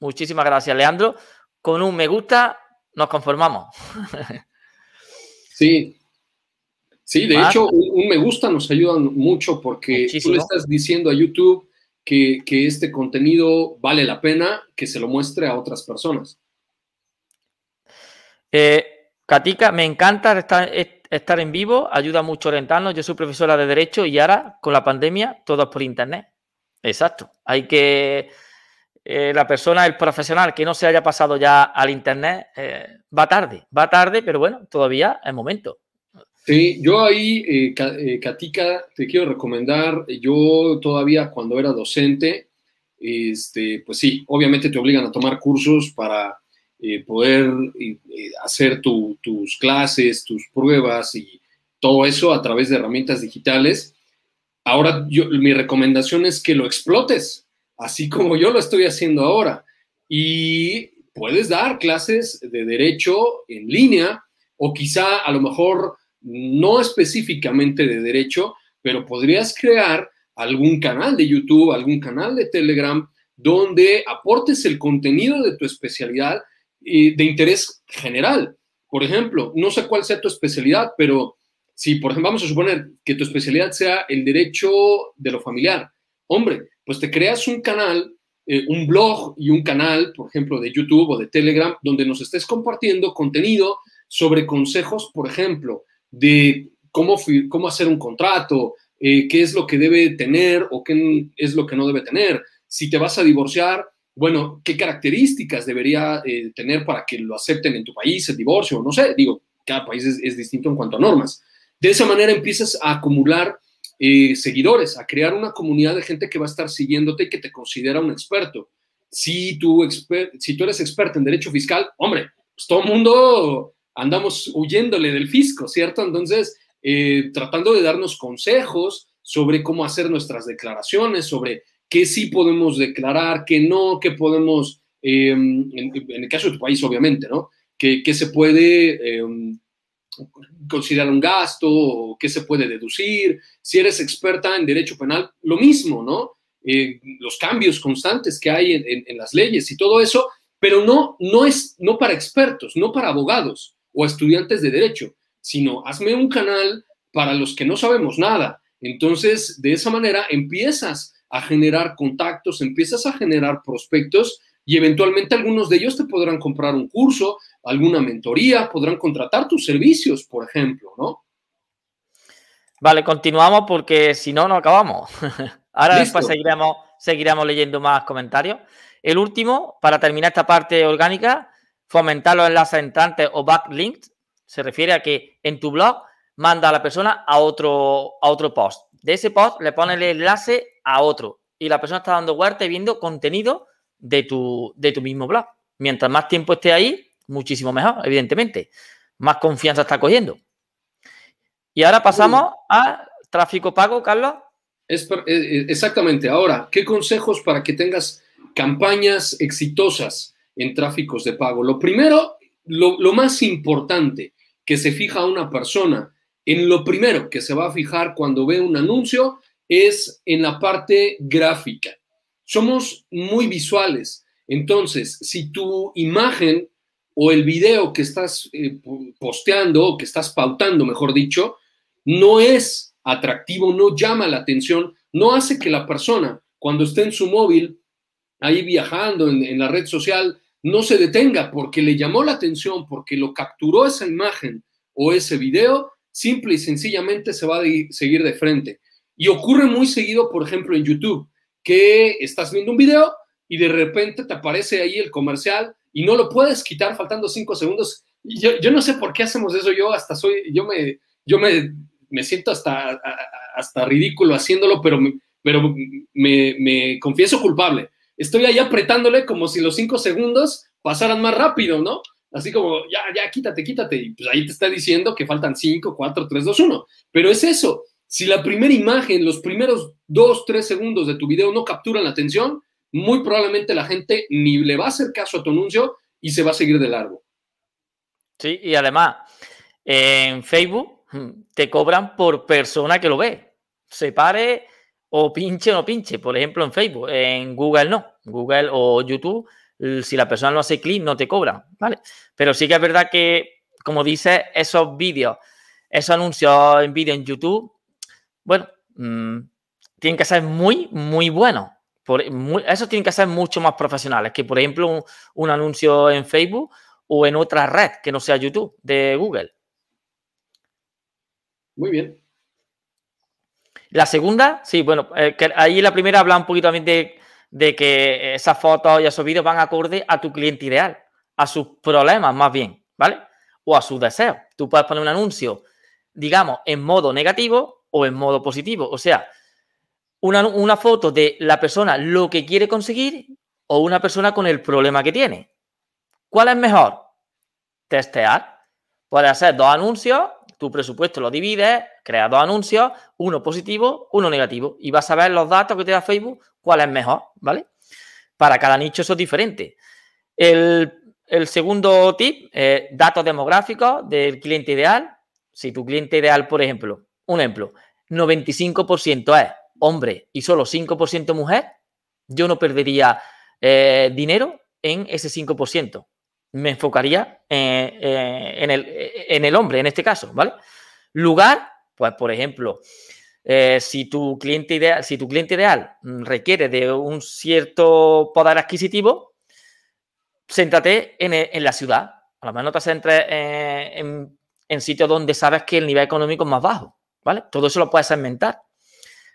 Speaker 2: Muchísimas gracias, Leandro. Con un me gusta nos conformamos. [laughs]
Speaker 1: sí, Sí, de hecho, un, me gusta nos ayuda mucho porque tú le estás diciendo a YouTube que, este contenido vale la pena que se lo muestre a otras personas.
Speaker 2: Eh, Katika, me encanta estar, en vivo, ayuda mucho a orientarnos. Yo soy profesora de Derecho y ahora, con la pandemia, todo es por Internet. Exacto. Hay que. Eh, la persona, el profesional que no se haya pasado ya al Internet, eh, va tarde. Va tarde, pero bueno, todavía es momento.
Speaker 1: Sí, yo ahí, eh, eh, Katika, te quiero recomendar, yo todavía cuando era docente, este, pues sí, obviamente te obligan a tomar cursos para eh, poder hacer tus clases, tus pruebas y todo eso a través de herramientas digitales. Ahora, yo, mi recomendación es que lo explotes, así [laughs] como yo lo estoy haciendo ahora. Y puedes dar clases de derecho en línea o quizá a lo mejor no específicamente de derecho, pero podrías crear algún canal de YouTube, algún canal de Telegram, donde aportes el contenido de tu especialidad y de interés general. Por ejemplo, no sé cuál sea tu especialidad, pero si, por ejemplo, vamos a suponer que tu especialidad sea el derecho de lo familiar, hombre, pues te creas un canal, eh, un blog y un canal, por ejemplo, de YouTube o de Telegram, donde nos estés compartiendo contenido sobre consejos, por ejemplo, de cómo, cómo hacer un contrato, eh, qué es lo que debe tener o qué es lo que no debe tener. Si te vas a divorciar, bueno, qué características debería eh, tener para que lo acepten en tu país, el divorcio, no sé, digo, cada país es, distinto en cuanto a normas. De esa manera empiezas a acumular eh, seguidores, a crear una comunidad de gente que va a estar siguiéndote y que te considera un experto. Si tú, si tú eres experto en derecho fiscal, hombre, pues todo el mundo andamos huyéndole del fisco, ¿cierto? Entonces, eh, tratando de darnos consejos sobre cómo hacer nuestras declaraciones, sobre qué sí podemos declarar, qué no, qué podemos, em, en, el caso de tu país, obviamente, ¿no? ¿Qué, se puede em, considerar un gasto, qué se puede deducir? Si eres experta en derecho penal, lo mismo, ¿no? Eh, los cambios constantes que hay en, las leyes y todo eso, pero no, no es no para expertos, no para abogados o estudiantes de derecho, sino hazme un canal para los que no sabemos nada. Entonces, de esa manera empiezas a generar contactos, empiezas a generar prospectos y eventualmente algunos de ellos te podrán comprar un curso, alguna mentoría, podrán contratar tus servicios, por ejemplo, ¿no?
Speaker 2: Vale, continuamos porque si no, no acabamos. [laughs] Ahora después seguiremos, seguiremos leyendo más comentarios. El último, para terminar esta parte orgánica, fomentar los enlaces entrantes o backlinks. Se refiere a que en tu blog manda a la persona a otro, a otro post. De ese post le pone el enlace a otro y la persona está dando vuelta y viendo contenido de tu, de tu mismo blog. Mientras más tiempo esté ahí, muchísimo mejor, evidentemente. Más confianza está cogiendo. Y ahora pasamos a tráfico pago, Carlos.
Speaker 1: Es, eh, eh, exactamente. Ahora, ¿qué consejos para que tengas campañas exitosas en tráficos de pago? Lo primero, lo, más importante que se fija una persona en lo primero que se va a fijar cuando ve un anuncio es en la parte gráfica. Somos muy visuales. Entonces, si tu imagen o el video que estás eh, posteando o que estás pautando, mejor dicho, no es atractivo, no llama la atención, no hace que la persona, cuando esté en su móvil, ahí viajando en la red social, no se detenga porque le llamó la atención, porque lo capturó esa imagen o ese video simple y sencillamente se va a seguir de frente. Y ocurre muy seguido, por ejemplo, en YouTube, que estás viendo un video y de repente te aparece ahí el comercial y no lo puedes quitar faltando cinco segundos. yo, no sé por qué hacemos eso, yo hasta soy, yo me, yo me, me siento hasta, hasta ridículo haciéndolo, pero, pero me, me confieso culpable. Estoy ahí apretándole como si los cinco segundos pasaran más rápido, ¿no? Así como, ya, ya, quítate, quítate. Y pues ahí te está diciendo que faltan 5, 4, 3, 2, 1. Pero es eso. Si la primera imagen, los primeros 2, 3 segundos de tu video no capturan la atención, muy probablemente la gente ni le va a hacer caso a tu anuncio y se va a seguir de largo.
Speaker 2: Sí, y además, en Facebook te cobran por persona que lo ve. Se pare o pinche o no pinche. Por ejemplo, en Facebook. En Google no. Google o YouTube si la persona no hace clic, no te cobra, ¿vale? Pero sí que es verdad que, como dice, esos vídeos, esos anuncios en vídeo en YouTube, bueno, mm, tienen que ser muy, muy buenos. Por, esos tienen que ser mucho más profesionales que, por ejemplo, un, anuncio en Facebook o en otra red que no sea YouTube de Google.
Speaker 1: Muy bien.
Speaker 2: La segunda, sí, bueno, eh, ahí la primera habla un poquito también de de que esas fotos y esos vídeos van acorde a tu cliente ideal, a sus problemas más bien, ¿vale? O a sus deseos. Tú puedes poner un anuncio, digamos, en modo negativo o en modo positivo. O sea, una, una foto de la persona lo que quiere conseguir o una persona con el problema que tiene. ¿Cuál es mejor? Testear. Puedes hacer dos anuncios, tu presupuesto lo divides, creas dos anuncios, uno positivo, uno negativo, y vas a ver los datos que te da Facebook cuál es mejor, ¿vale? Para cada nicho eso es diferente. El, segundo tip, datos demográficos del cliente ideal. Si tu cliente ideal, por ejemplo, un ejemplo, 95% es hombre y solo 5% mujer, yo no perdería eh, dinero en ese 5%. Me enfocaría eh, eh, en, el, en el hombre en este caso, ¿vale? Lugar, pues por ejemplo, eh, si, tu cliente ideal, si tu cliente ideal requiere de un cierto poder adquisitivo, céntrate en, en la ciudad. A lo mejor no te centres en, en, sitios donde sabes que el nivel económico es más bajo. ¿vale? Todo eso lo puedes segmentar,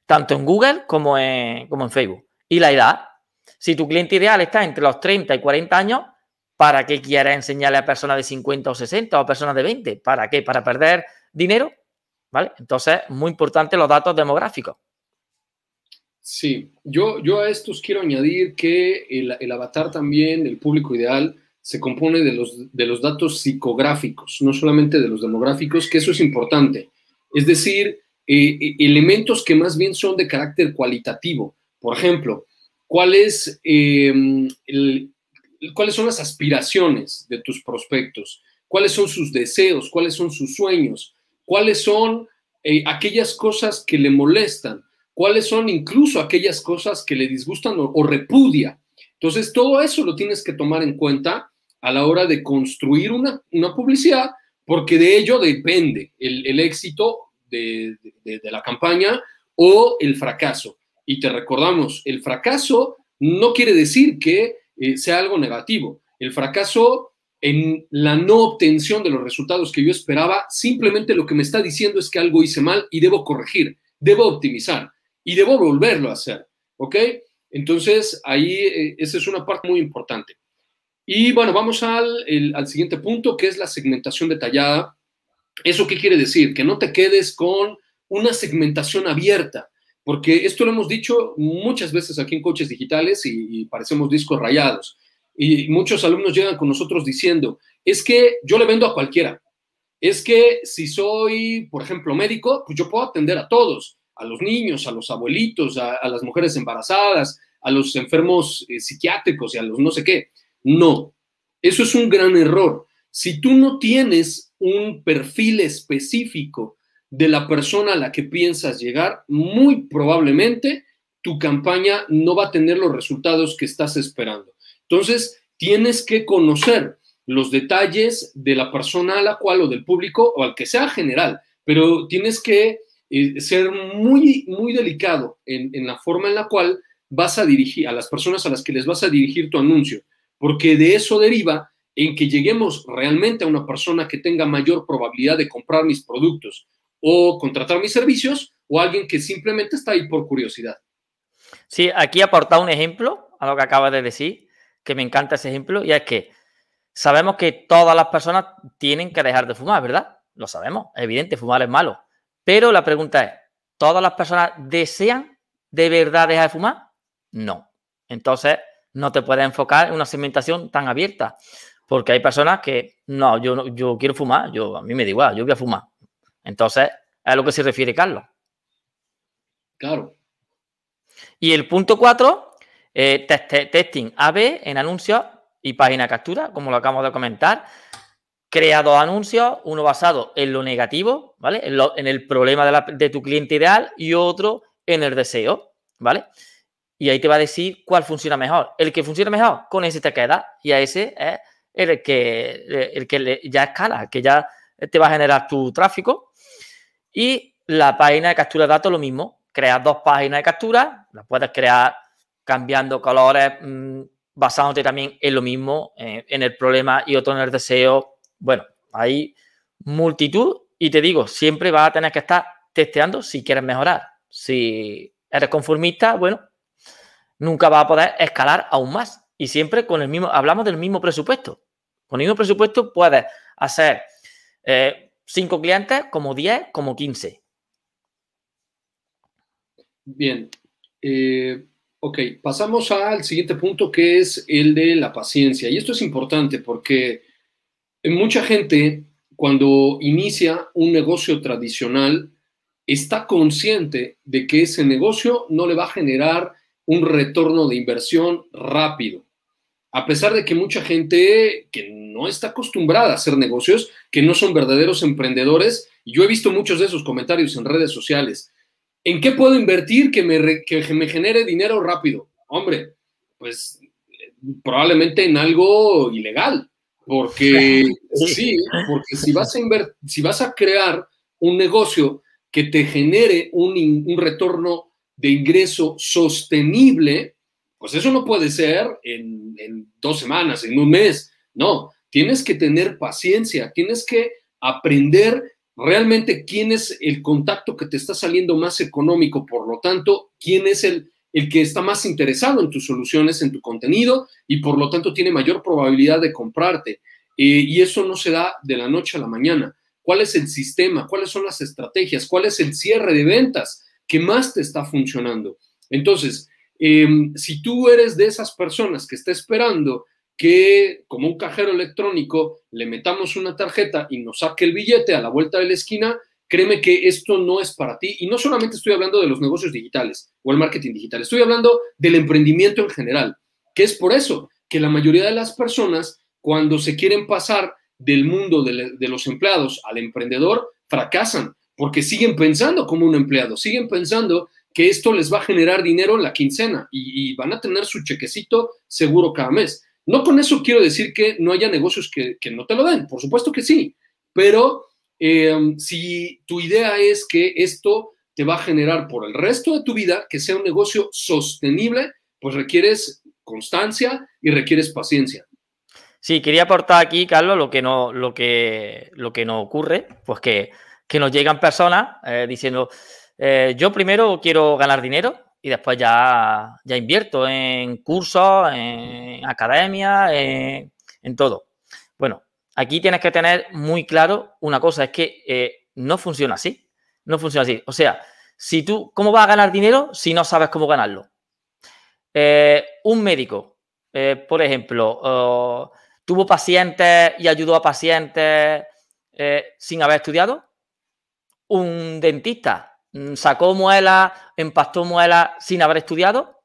Speaker 2: tanto en Google como en, como en Facebook. Y la edad. Si tu cliente ideal está entre los 30 y 40 años, ¿para qué quieres enseñarle a personas de 50 o 60 o personas de 20? ¿Para qué? ¿Para perder dinero? ¿Vale? Entonces, muy importante los datos demográficos.
Speaker 1: Sí, yo, yo a estos quiero añadir que el, avatar también, el público ideal, se compone de los, de los datos psicográficos, no solamente de los demográficos, que eso es importante. Es decir, eh, eh, elementos que más bien son de carácter cualitativo. Por ejemplo, ¿cuáles, em, cuáles son las aspiraciones de tus prospectos, cuáles son sus deseos, cuáles son sus sueños, cuáles son eh, aquellas cosas que le molestan, cuáles son incluso aquellas cosas que le disgustan o, repudia. Entonces, todo eso lo tienes que tomar en cuenta a la hora de construir una, publicidad, porque de ello depende el, éxito de, la campaña o el fracaso. Y te recordamos, el fracaso no quiere decir que eh, sea algo negativo. El fracaso en la no obtención de los resultados que yo esperaba, simplemente lo que me está diciendo es que algo hice mal y debo corregir, debo optimizar y debo volverlo a hacer. ¿Ok? Entonces, ahí eh, esa es una parte muy importante. Y bueno, vamos al, al siguiente punto, que es la segmentación detallada. ¿Eso qué quiere decir? Que no te quedes con una segmentación abierta, porque esto lo hemos dicho muchas veces aquí en Coches Digitales y, parecemos discos rayados. Y muchos alumnos llegan con nosotros diciendo, es que yo le vendo a cualquiera. Es que si soy, por ejemplo, médico, pues yo puedo atender a todos a los niños, a los abuelitos, a, las mujeres embarazadas, a los enfermos eh, psiquiátricos y a los no sé qué. No, eso es un gran error. Si tú no tienes un perfil específico de la persona a la que piensas llegar, muy probablemente tu campaña no va a tener los resultados que estás esperando. Entonces, tienes que conocer los detalles de la persona a la cual o del público o al que sea general, pero tienes que ser muy, muy delicado en, la forma en la cual vas a dirigir a las personas a las que les vas a dirigir tu anuncio, porque de eso deriva en que lleguemos realmente a una persona que tenga mayor probabilidad de comprar mis productos o contratar mis servicios o alguien que simplemente está ahí por curiosidad.
Speaker 2: Sí, aquí aportado un ejemplo a lo que acabas de decir, que me encanta ese ejemplo, y es que sabemos que todas las personas tienen que dejar de fumar, ¿verdad? Lo sabemos, es evidente, fumar es malo. Pero la pregunta es, ¿todas las personas desean de verdad dejar de fumar? No. Entonces, no te puedes enfocar en una segmentación tan abierta, porque hay personas que, no, yo, yo quiero fumar, yo, a mí me da igual, yo voy a fumar. Entonces, es a lo que se refiere Carlos.
Speaker 1: Claro.
Speaker 2: Y el punto cuatro, eh, testing AB en anuncios y página captura, como lo acabamos de comentar crea dos anuncios, uno basado en lo negativo, ¿vale? En, el problema de, tu cliente ideal y otro en el deseo, ¿vale? Y ahí te va a decir cuál funciona mejor. El que funciona mejor, con ese te queda y a ese es el que, el que ya escala, que ya te va a generar tu tráfico. Y la página de captura de datos, lo mismo. Creas dos páginas de captura, las puedes crear cambiando colores, mm, basándote también en lo mismo, eh, en el problema y otro en el deseo, bueno, hay multitud y te digo, siempre vas a tener que estar testeando si quieres mejorar. Si eres conformista, bueno, nunca vas a poder escalar aún más. Y siempre con el mismo, hablamos del mismo presupuesto. Con el mismo presupuesto puedes hacer 5 eh, clientes como 10, como 15.
Speaker 1: Bien. Eh, ok, pasamos al siguiente punto que es el de la paciencia. Y esto es importante porque mucha gente cuando inicia un negocio tradicional está consciente de que ese negocio no le va a generar un retorno de inversión rápido. A pesar de que mucha gente que no está acostumbrada a hacer negocios, que no son verdaderos emprendedores, y yo he visto muchos de esos comentarios en redes sociales. ¿En qué puedo invertir que me, que me genere dinero rápido? Hombre, pues probablemente en algo ilegal, porque [laughs] sí, porque si vas a si vas a crear un negocio que te genere un, retorno de ingreso sostenible, pues eso no puede ser en, en, dos semanas, en un mes. No, tienes que tener paciencia, tienes que aprender realmente quién es el contacto que te está saliendo más económico, por lo tanto, quién es el, el que está más interesado en tus soluciones, en tu contenido y por lo tanto tiene mayor probabilidad de comprarte. Eh, y eso no se da de la noche a la mañana. ¿Cuál es el sistema? ¿Cuáles son las estrategias? ¿Cuál es el cierre de ventas que más te está funcionando? Entonces, em, si tú eres de esas personas que está esperando que como un cajero electrónico le metamos una tarjeta y nos saque el billete a la vuelta de la esquina, créeme que esto no es para ti. Y no solamente estoy hablando de los negocios digitales o el marketing digital, estoy hablando del emprendimiento en general, que es por eso que la mayoría de las personas, cuando se quieren pasar del mundo de, los empleados al emprendedor, fracasan, porque siguen pensando como un empleado, siguen pensando que esto les va a generar dinero en la quincena y van a tener su chequecito seguro cada mes. No con eso quiero decir que no haya negocios que, no te lo den, por supuesto que sí, pero eh, si tu idea es que esto te va a generar por el resto de tu vida, que sea un negocio sostenible, pues requieres constancia y requieres paciencia.
Speaker 2: Sí, quería aportar aquí, Carlos, lo que no, lo que, lo que nos ocurre, pues que, nos llegan personas eh, diciendo, eh, yo primero quiero ganar dinero, y después ya, ya invierto en cursos, en academia, en, todo. Bueno, aquí tienes que tener muy claro una cosa, es que eh, no funciona así. No funciona así. O sea, si tú, ¿cómo vas a ganar dinero si no sabes cómo ganarlo? Eh, un médico, eh, por ejemplo, tuvo pacientes y ayudó a pacientes sin haber estudiado. Un dentista sacó muela, empastó muela sin haber estudiado?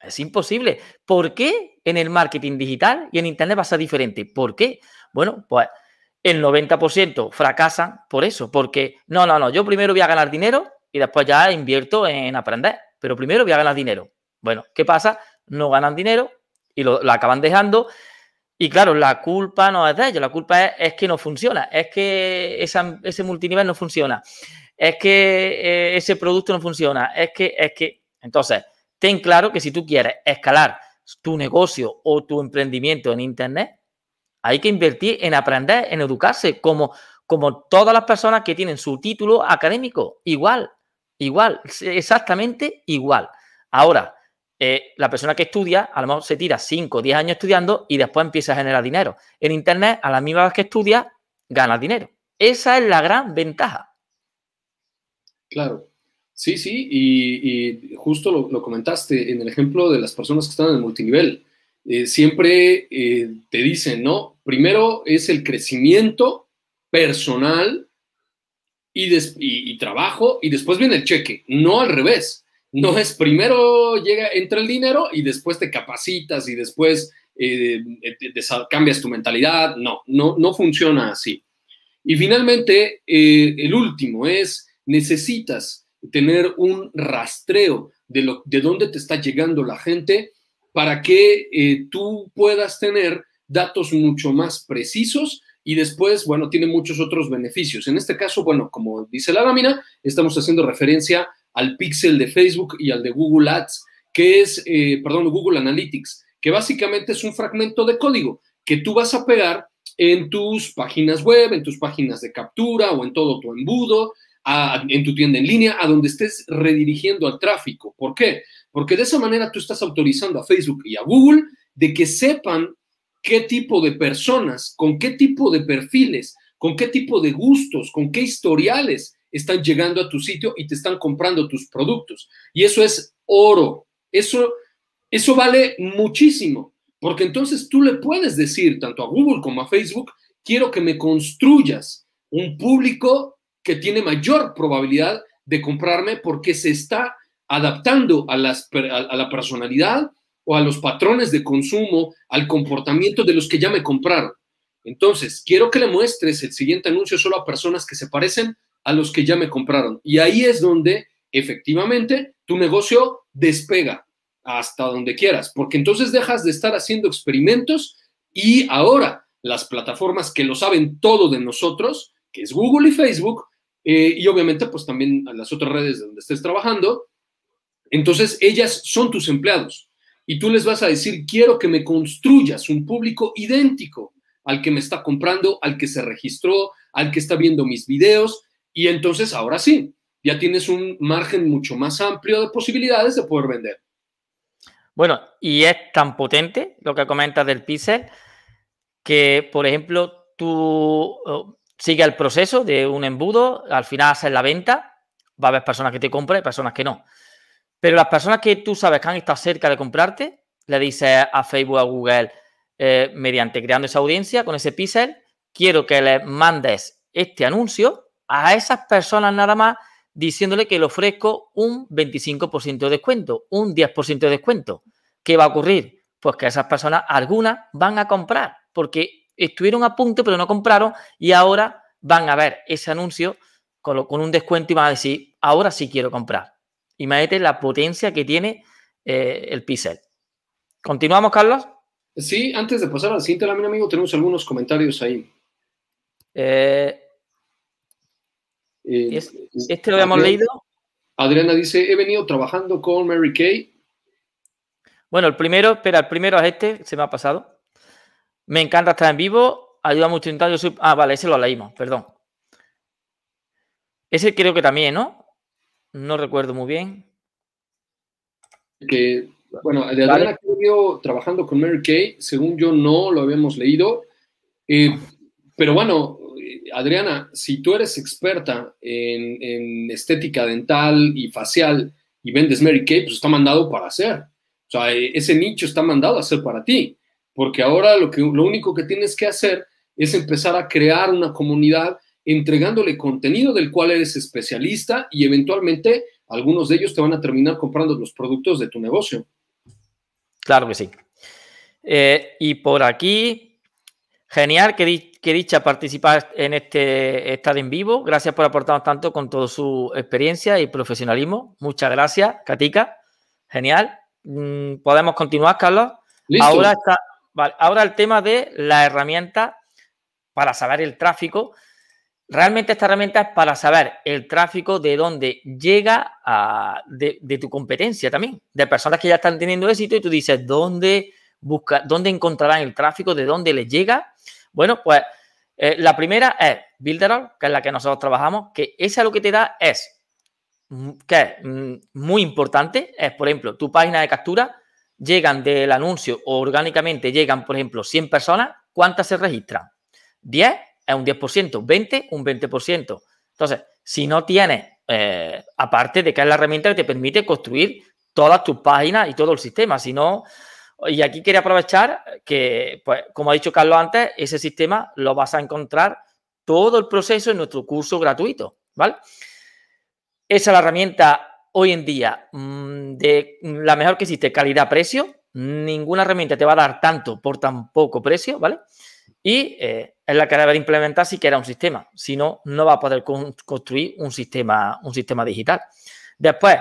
Speaker 2: Es imposible. ¿Por qué en el marketing digital y en Internet va a ser diferente? ¿Por qué? Bueno, pues el 90% fracasan por eso, porque no, no, no, yo primero voy a ganar dinero y después ya invierto en aprender, pero primero voy a ganar dinero. Bueno, ¿qué pasa? No ganan dinero y lo, acaban dejando. Y claro, la culpa no es de ellos, la culpa es, que no funciona, es que ese multinivel no funciona es que eh, ese producto no funciona, es que, es que, entonces, ten claro que si tú quieres escalar tu negocio o tu emprendimiento en Internet, hay que invertir en aprender, en educarse, como, como todas las personas que tienen su título académico, igual, igual, exactamente igual. Ahora, eh, la persona que estudia, a lo mejor se tira 5 o 10 años estudiando y después empieza a generar dinero. En Internet, a la misma vez que estudia, gana dinero. Esa es la gran ventaja.
Speaker 1: Claro. Sí, sí, y, justo lo, comentaste en el ejemplo de las personas que están en el multinivel. Eh, siempre eh, te dicen, ¿no? Primero es el crecimiento personal y, y, trabajo y después viene el cheque, no al revés. No es primero llega, entra el dinero y después te capacitas y después eh, cambias tu mentalidad. No, no, no funciona así. Y finalmente, el último es necesitas tener un rastreo de, lo, de dónde te está llegando la gente para que eh, tú puedas tener datos mucho más precisos y después, bueno, tiene muchos otros beneficios. En este caso, bueno, como dice la lámina, estamos haciendo referencia al pixel de Facebook y al de Google Ads, que es, eh, perdón, Google Analytics, que básicamente es un fragmento de código que tú vas a pegar en tus páginas web, en tus páginas de captura o en todo tu embudo, en tu tienda en línea, a donde estés redirigiendo al tráfico. ¿Por qué? Porque de esa manera tú estás autorizando a Facebook y a Google de que sepan qué tipo de personas, con qué tipo de perfiles, con qué tipo de gustos, con qué historiales están llegando a tu sitio y te están comprando tus productos. Y eso es oro. Eso, eso vale muchísimo, porque entonces tú le puedes decir tanto a Google como a Facebook, quiero que me construyas un público que tiene mayor probabilidad de comprarme porque se está adaptando a, las, a, la personalidad o a los patrones de consumo, al comportamiento de los que ya me compraron. Entonces, quiero que le muestres el siguiente anuncio solo a personas que se parecen a los que ya me compraron. Y ahí es donde efectivamente tu negocio despega hasta donde quieras, porque entonces dejas de estar haciendo experimentos y ahora las plataformas que lo saben todo de nosotros, que es Google y Facebook, eh, y obviamente pues también a las otras redes donde estés trabajando. Entonces ellas son tus empleados y tú les vas a decir, quiero que me construyas un público idéntico al que me está comprando, al que se registró, al que está viendo mis videos y entonces ahora sí, ya tienes un margen mucho más amplio de posibilidades de poder vender.
Speaker 2: Bueno, y es tan potente lo que comentas del pixel que, por ejemplo, tú sigues el proceso de un embudo, al final haces la venta, va a haber personas que te compren y personas que no. Pero las personas que tú sabes que han estado cerca de comprarte, le dices a Facebook, a Google, eh, mediante creando esa audiencia con ese pixel, quiero que le mandes este anuncio a esas personas nada más diciéndole que le ofrezco un 25% de descuento, un 10% de descuento. ¿Qué va a ocurrir? Pues que esas personas, algunas, van a comprar, porque estuvieron a punto pero no compraron y ahora van a ver ese anuncio con, un descuento y van a decir, ahora sí quiero comprar. Imagínate la potencia que tiene eh, el pixel. ¿Continuamos, Carlos?
Speaker 1: Sí, antes de pasar al siguiente lámina, amigo, tenemos algunos comentarios ahí.
Speaker 2: Eh, eh, este lo habíamos leído.
Speaker 1: Adriana dice, he venido trabajando con Mary Kay.
Speaker 2: Bueno, el primero, espera, el primero es este, se me ha pasado. Me encanta estar en vivo, ayuda mucho en tal, Ah, vale, ese lo leímos, perdón. Ese creo que también, ¿no? No recuerdo muy bien.
Speaker 1: Que, bueno, de Adriana que venido trabajando con Mary Kay, según yo no lo habíamos leído. Eh, pero bueno, Adriana, si tú eres experta en, estética dental y facial y vendes Mary Kay, pues está mandado para hacer. O sea, ese nicho está mandado a hacer para ti, porque ahora lo, que, lo único que tienes que hacer es empezar a crear una comunidad entregándole contenido del cual eres especialista y eventualmente algunos de ellos te van a terminar comprando los productos de tu negocio.
Speaker 2: Claro que sí. Eh, y por aquí, genial que que dicha participar en este estado en vivo. Gracias por aportarnos tanto con toda su experiencia y profesionalismo. Muchas gracias, Katika. Genial. Mm, Podemos continuar, Carlos. Ahora, está, ahora el tema de la herramienta para saber el tráfico. Realmente esta herramienta es para saber el tráfico de dónde llega de, de, tu competencia también, de personas que ya están teniendo éxito y tú dices dónde busca, dónde encontrarán el tráfico, de dónde les llega bueno, pues eh, la primera es Builderall, que es la que nosotros trabajamos, que esa lo que te da es, mm, que es mm, muy importante, es, por ejemplo, tu página de captura, llegan del anuncio o orgánicamente llegan, por ejemplo, 100 personas, ¿cuántas se registran? 10 es un 10%, 20 un 20%. Entonces, si no tienes, eh, aparte de que es la herramienta que te permite construir todas tus páginas y todo el sistema, si no, y aquí quería aprovechar que, pues, como ha dicho Carlos antes, ese sistema lo vas a encontrar todo el proceso en nuestro curso gratuito, ¿vale? Esa es la herramienta hoy en día mm, de la mejor que existe, calidad-precio. Ninguna herramienta te va a dar tanto por tan poco precio, ¿vale? Y eh, es la que debe implementar si quieres un sistema. Si no, no va a poder construir un sistema, un sistema digital. Después,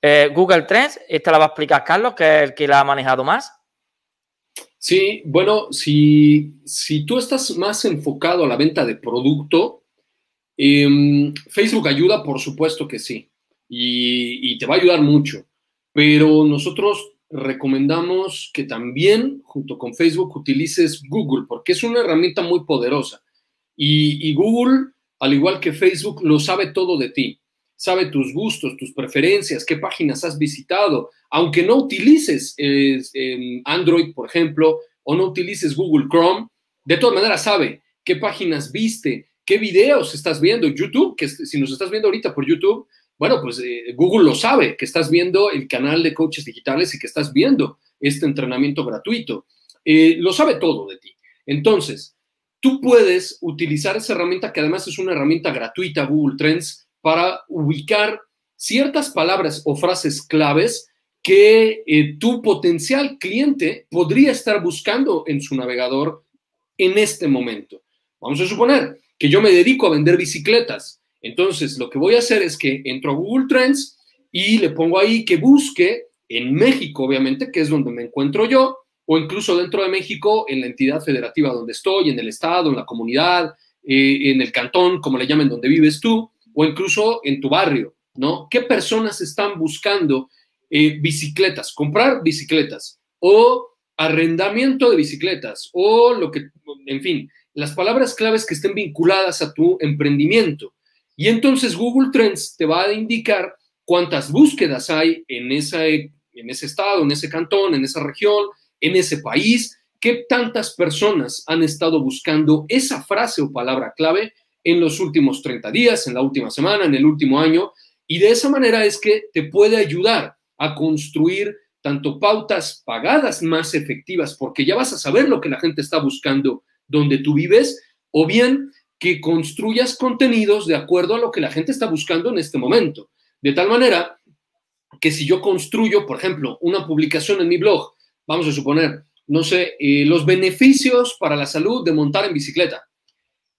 Speaker 2: eh, Google Trends, esta la va a explicar Carlos, que es el que la ha manejado más.
Speaker 1: Sí, bueno, si, tú estás más enfocado a la venta de producto, em, Facebook ayuda, por supuesto que sí, y, te va a ayudar mucho, pero nosotros recomendamos que también, junto con Facebook, utilices Google, porque es una herramienta muy poderosa. Y, Google, al igual que Facebook, lo sabe todo de ti. Sabe tus gustos, tus preferencias, qué páginas has visitado, aunque no utilices eh, Android, por ejemplo, o no utilices Google Chrome, de todas maneras sabe qué páginas viste, qué videos estás viendo, YouTube, que si nos estás viendo ahorita por YouTube, bueno, pues eh, Google lo sabe, que estás viendo el canal de coaches digitales y que estás viendo este entrenamiento gratuito. Eh, lo sabe todo de ti. Entonces, tú puedes utilizar esa herramienta que además es una herramienta gratuita, Google Trends, para ubicar ciertas palabras o frases claves que eh, tu potencial cliente podría estar buscando en su navegador en este momento. Vamos a suponer que yo me dedico a vender bicicletas. Entonces, lo que voy a hacer es que entro a Google Trends y le pongo ahí que busque en México, obviamente, que es donde me encuentro yo, o incluso dentro de México, en la entidad federativa donde estoy, en el estado, en la comunidad, eh, en el cantón, como le llamen, donde vives tú, o incluso en tu barrio, ¿no? ¿Qué personas están buscando eh, bicicletas, comprar bicicletas o arrendamiento de bicicletas o lo que, en fin, las palabras claves que estén vinculadas a tu emprendimiento. Y entonces Google Trends te va a indicar cuántas búsquedas hay en, esa, en ese estado, en ese cantón, en esa región, en ese país, qué tantas personas han estado buscando esa frase o palabra clave en los últimos 30 días, en la última semana, en el último año. Y de esa manera es que te puede ayudar a construir tanto pautas pagadas más efectivas, porque ya vas a saber lo que la gente está buscando donde tú vives, o bien que construyas contenidos de acuerdo a lo que la gente está buscando en este momento. De tal manera que si yo construyo, por ejemplo, una publicación en mi blog, vamos a suponer, no sé, eh, los beneficios para la salud de montar en bicicleta,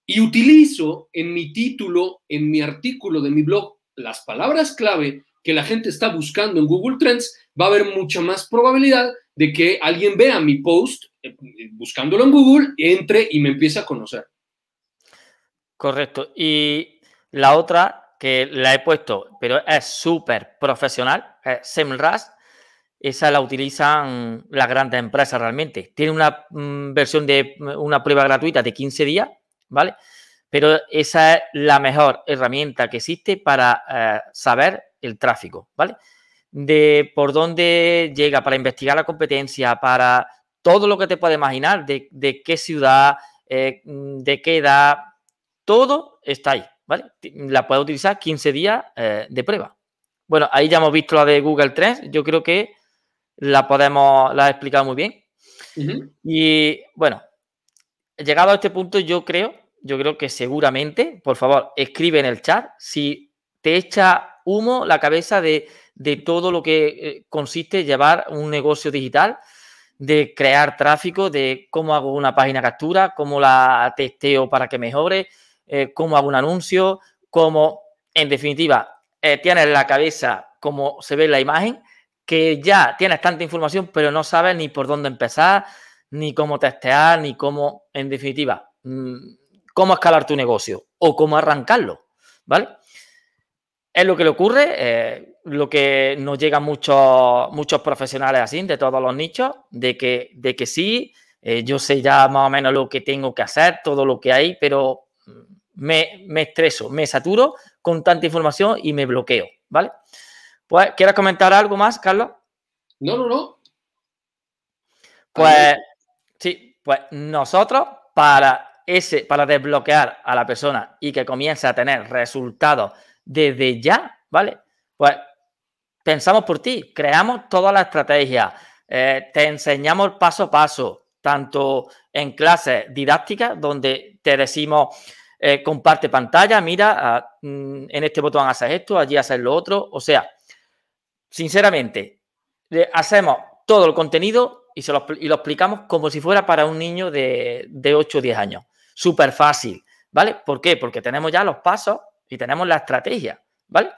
Speaker 1: y utilizo en mi título, en mi artículo de mi blog, las palabras clave que la gente está buscando en Google Trends, va a haber mucha más probabilidad de que alguien vea mi post eh, buscándolo en Google, entre y me empiece a conocer.
Speaker 2: Correcto. Y la otra que la he puesto, pero es súper profesional, es SEMrush. Esa la utilizan las grandes empresas realmente. Tiene una mm, versión de una prueba gratuita de 15 días, ¿vale? Pero esa es la mejor herramienta que existe para eh, saber el tráfico, ¿vale? De por dónde llega, para investigar la competencia, para todo lo que te puedes imaginar, de, qué ciudad, eh, de qué edad, todo está ahí, ¿vale? La puedes utilizar 15 días eh, de prueba. Bueno, ahí ya hemos visto la de Google Trends. Yo creo que la podemos, la he explicado muy bien. Y bueno, llegado a este punto, yo creo, yo creo que seguramente, por favor, escribe en el chat si te echa humo la cabeza de, de todo lo que eh, consiste llevar un negocio digital, de crear tráfico, de cómo hago una página captura, cómo la testeo para que mejore, eh, cómo hago un anuncio, cómo, en definitiva, eh, tienes la cabeza como se ve la imagen, que ya tienes tanta información, pero no sabes ni por dónde empezar, ni cómo testear, ni cómo, en definitiva, mm, cómo escalar tu negocio o cómo arrancarlo, ¿vale? Es lo que le ocurre, eh, lo que nos llegan muchos, muchos profesionales así, de todos los nichos, de que, de que sí, yo sé ya más o menos lo que tengo que hacer, todo lo que hay, pero me, estreso, me saturo con tanta información y me bloqueo, ¿vale? Pues, ¿quieres comentar algo más, Carlos?
Speaker 1: No, no, no.
Speaker 2: Pues, sí, pues nosotros para ese, para desbloquear a la persona y que comience a tener resultados desde ya, ¿vale? Pues pensamos por ti, creamos toda la estrategia, eh, te enseñamos paso a paso, tanto en clases didácticas donde te decimos eh, comparte pantalla, mira, ah, mm, en este botón haces esto, allí haces lo otro. O sea, sinceramente, hacemos todo el contenido y, se lo, y lo explicamos como si fuera para un niño de, de 8 o 10 años. Súper fácil, ¿vale? ¿Por qué? Porque tenemos ya los pasos y tenemos la estrategia, ¿vale?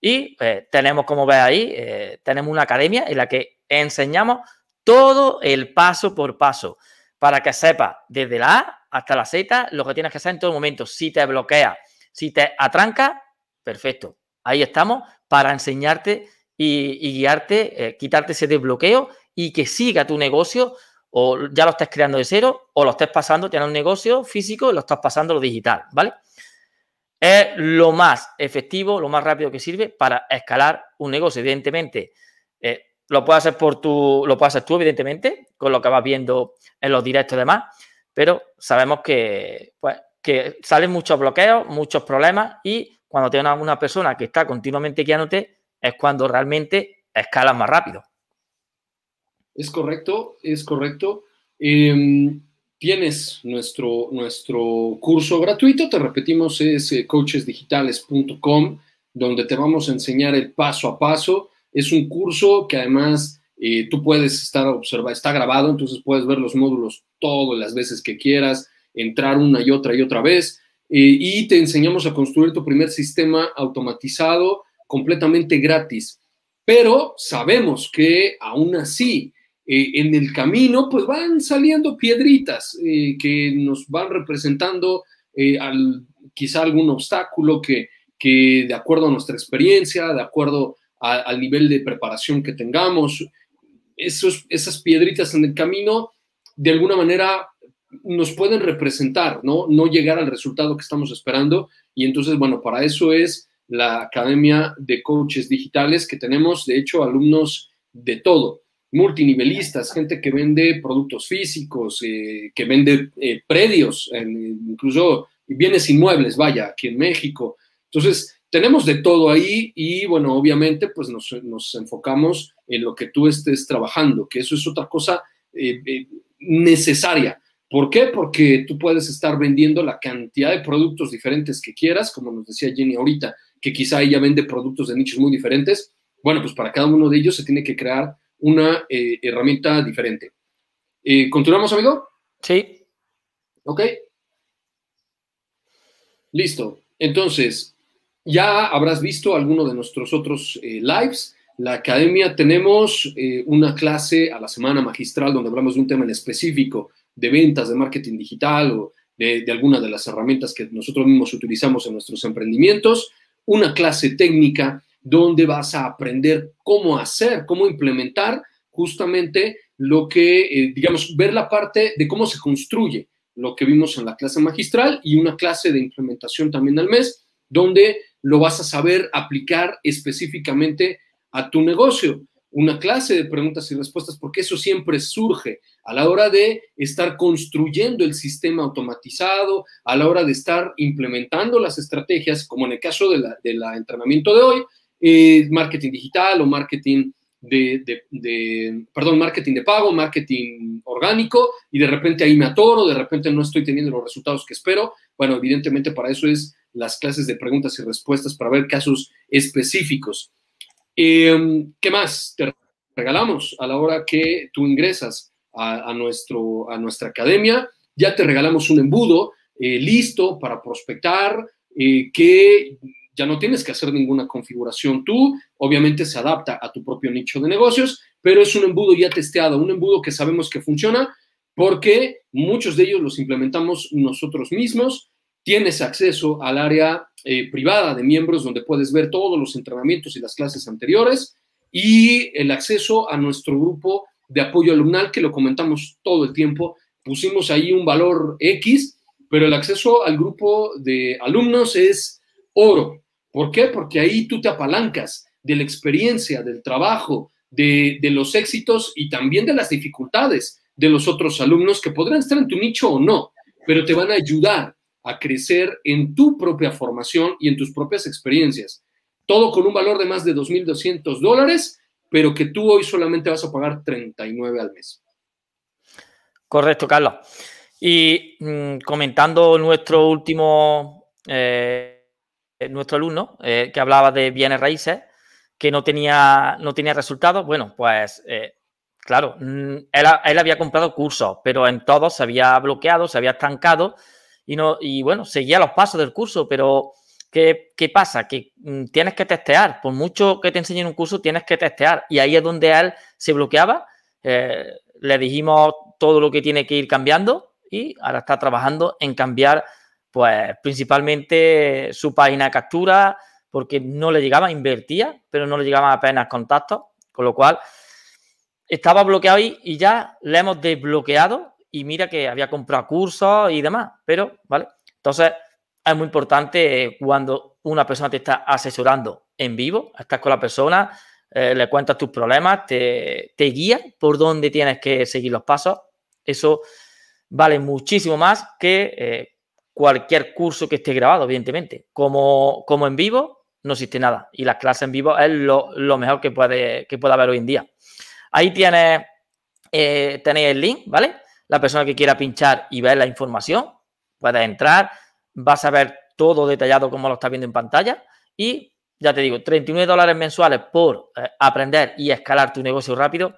Speaker 2: Y eh, tenemos, como ves ahí, eh, tenemos una academia en la que enseñamos todo el paso por paso para que sepas desde la A hasta la Z lo que tienes que hacer en todo momento. Si te bloquea, si te atranca, perfecto. Ahí estamos para enseñarte y, guiarte, eh, quitarte ese desbloqueo y que siga tu negocio o ya lo estés creando de cero o lo estés pasando, tienes un negocio físico lo estás pasando lo digital, ¿vale? Es lo más efectivo, lo más rápido que sirve para escalar un negocio. Evidentemente, lo puedes hacer por tu, lo puedes hacer tú, evidentemente, con lo que vas viendo en los directos y demás, pero sabemos que, pues, que salen muchos bloqueos, muchos problemas y cuando tienes una persona que está continuamente guiándote es cuando realmente escalas más rápido.
Speaker 1: Es correcto, es correcto. Em, tienes nuestro, nuestro curso gratuito, te repetimos, es eh, coachesdigitales.com, donde te vamos a enseñar el paso a paso. Es un curso que además eh, tú puedes estar observando, está grabado, entonces puedes ver los módulos todas las veces que quieras, entrar una y otra y otra vez, eh, y te enseñamos a construir tu primer sistema automatizado completamente gratis. Pero sabemos que aún así, eh, en el camino, pues van saliendo piedritas que nos van representando al, quizá algún obstáculo que, que, de acuerdo a nuestra experiencia, de acuerdo al nivel de preparación que tengamos, esos, esas piedritas en el camino, de alguna manera nos pueden representar, ¿no? No llegar al resultado que estamos esperando. Y entonces, bueno, para eso es la Academia de Coaches Digitales, que tenemos, de hecho, alumnos de todo, multinivelistas, gente que vende productos físicos, eh, que vende eh, predios, incluso bienes inmuebles, vaya, aquí en México. Entonces, tenemos de todo ahí y, bueno, obviamente, pues nos, nos enfocamos en lo que tú estés trabajando, que eso es otra cosa eh, necesaria. ¿Por qué? Porque tú puedes estar vendiendo la cantidad de productos diferentes que quieras, como nos decía Jenny ahorita, que quizá ella vende productos de nichos muy diferentes. Bueno, pues para cada uno de ellos se tiene que crear una eh, herramienta diferente. Eh, ¿Continuamos, amigo?
Speaker 2: Sí.
Speaker 1: Ok. Listo. Entonces, ya habrás visto alguno de nuestros otros eh, lives. La academia tenemos una clase a la semana magistral donde hablamos de un tema en específico de ventas, de marketing digital o de, de alguna de las herramientas que nosotros mismos utilizamos en nuestros emprendimientos, una clase técnica donde vas a aprender cómo hacer, cómo implementar justamente lo que, eh, digamos, ver la parte de cómo se construye lo que vimos en la clase magistral y una clase de implementación también al mes, donde lo vas a saber aplicar específicamente a tu negocio una clase de preguntas y respuestas, porque eso siempre surge a la hora de estar construyendo el sistema automatizado, a la hora de estar implementando las estrategias, como en el caso del de la entrenamiento de hoy, eh, marketing digital o marketing de, de, perdón, marketing de pago, marketing orgánico, y de repente ahí me atoro, de repente no estoy teniendo los resultados que espero. Bueno, evidentemente para eso es las clases de preguntas y respuestas, para ver casos específicos. Em, ¿Qué más te regalamos a la hora que tú ingresas a, nuestro, a nuestra academia? Ya te regalamos un embudo eh, listo para prospectar, eh, que ya no tienes que hacer ninguna configuración tú, obviamente se adapta a tu propio nicho de negocios, pero es un embudo ya testeado, un embudo que sabemos que funciona porque muchos de ellos los implementamos nosotros mismos Tienes acceso al área eh, privada de miembros donde puedes ver todos los entrenamientos y las clases anteriores y el acceso a nuestro grupo de apoyo alumnal que lo comentamos todo el tiempo. Pusimos ahí un valor X, pero el acceso al grupo de alumnos es oro. ¿Por qué? Porque ahí tú te apalancas de la experiencia, del trabajo, de, de, los éxitos y también de las dificultades de los otros alumnos que podrán estar en tu nicho o no, pero te van a ayudar a crecer en tu propia formación y en tus propias experiencias. Todo con un valor de más de 2.200 dólares, pero que tú hoy solamente vas a pagar 39 al mes.
Speaker 2: Correcto, Carlos. Y mm, comentando nuestro último, eh, nuestro alumno, eh, que hablaba de bienes raíces, que no tenía, no tenía resultados, bueno, pues eh, claro, mm, él, él, había comprado cursos, pero en todos se había bloqueado, se había estancado y, no, y bueno, seguía los pasos del curso, pero ¿qué, qué pasa? Que mm, tienes que testear, por mucho que te enseñen un curso, tienes que testear. Y ahí es donde él se bloqueaba. Eh, le dijimos todo lo que tiene que ir cambiando y ahora está trabajando en cambiar, pues principalmente su página de captura, porque no le llegaba, invertía, pero no le llegaban apenas contactos, con lo cual estaba bloqueado ahí y ya le hemos desbloqueado y mira que había comprado cursos y demás, pero, ¿vale? Entonces, es muy importante cuando una persona te está asesorando en vivo, estás con la persona, eh, le cuentas tus problemas, te, te guía por dónde tienes que seguir los pasos. Eso vale muchísimo más que eh, cualquier curso que esté grabado, evidentemente. Como, como en vivo, no existe nada. Y las clases en vivo es lo, mejor que puede, que pueda haber hoy en día. Ahí tienes, eh, tenéis el link, ¿vale? La persona que quiera pinchar y ver la información puede entrar, vas a ver todo detallado como lo estás viendo en pantalla y ya te digo, 39 dólares mensuales por eh, aprender y escalar tu negocio rápido.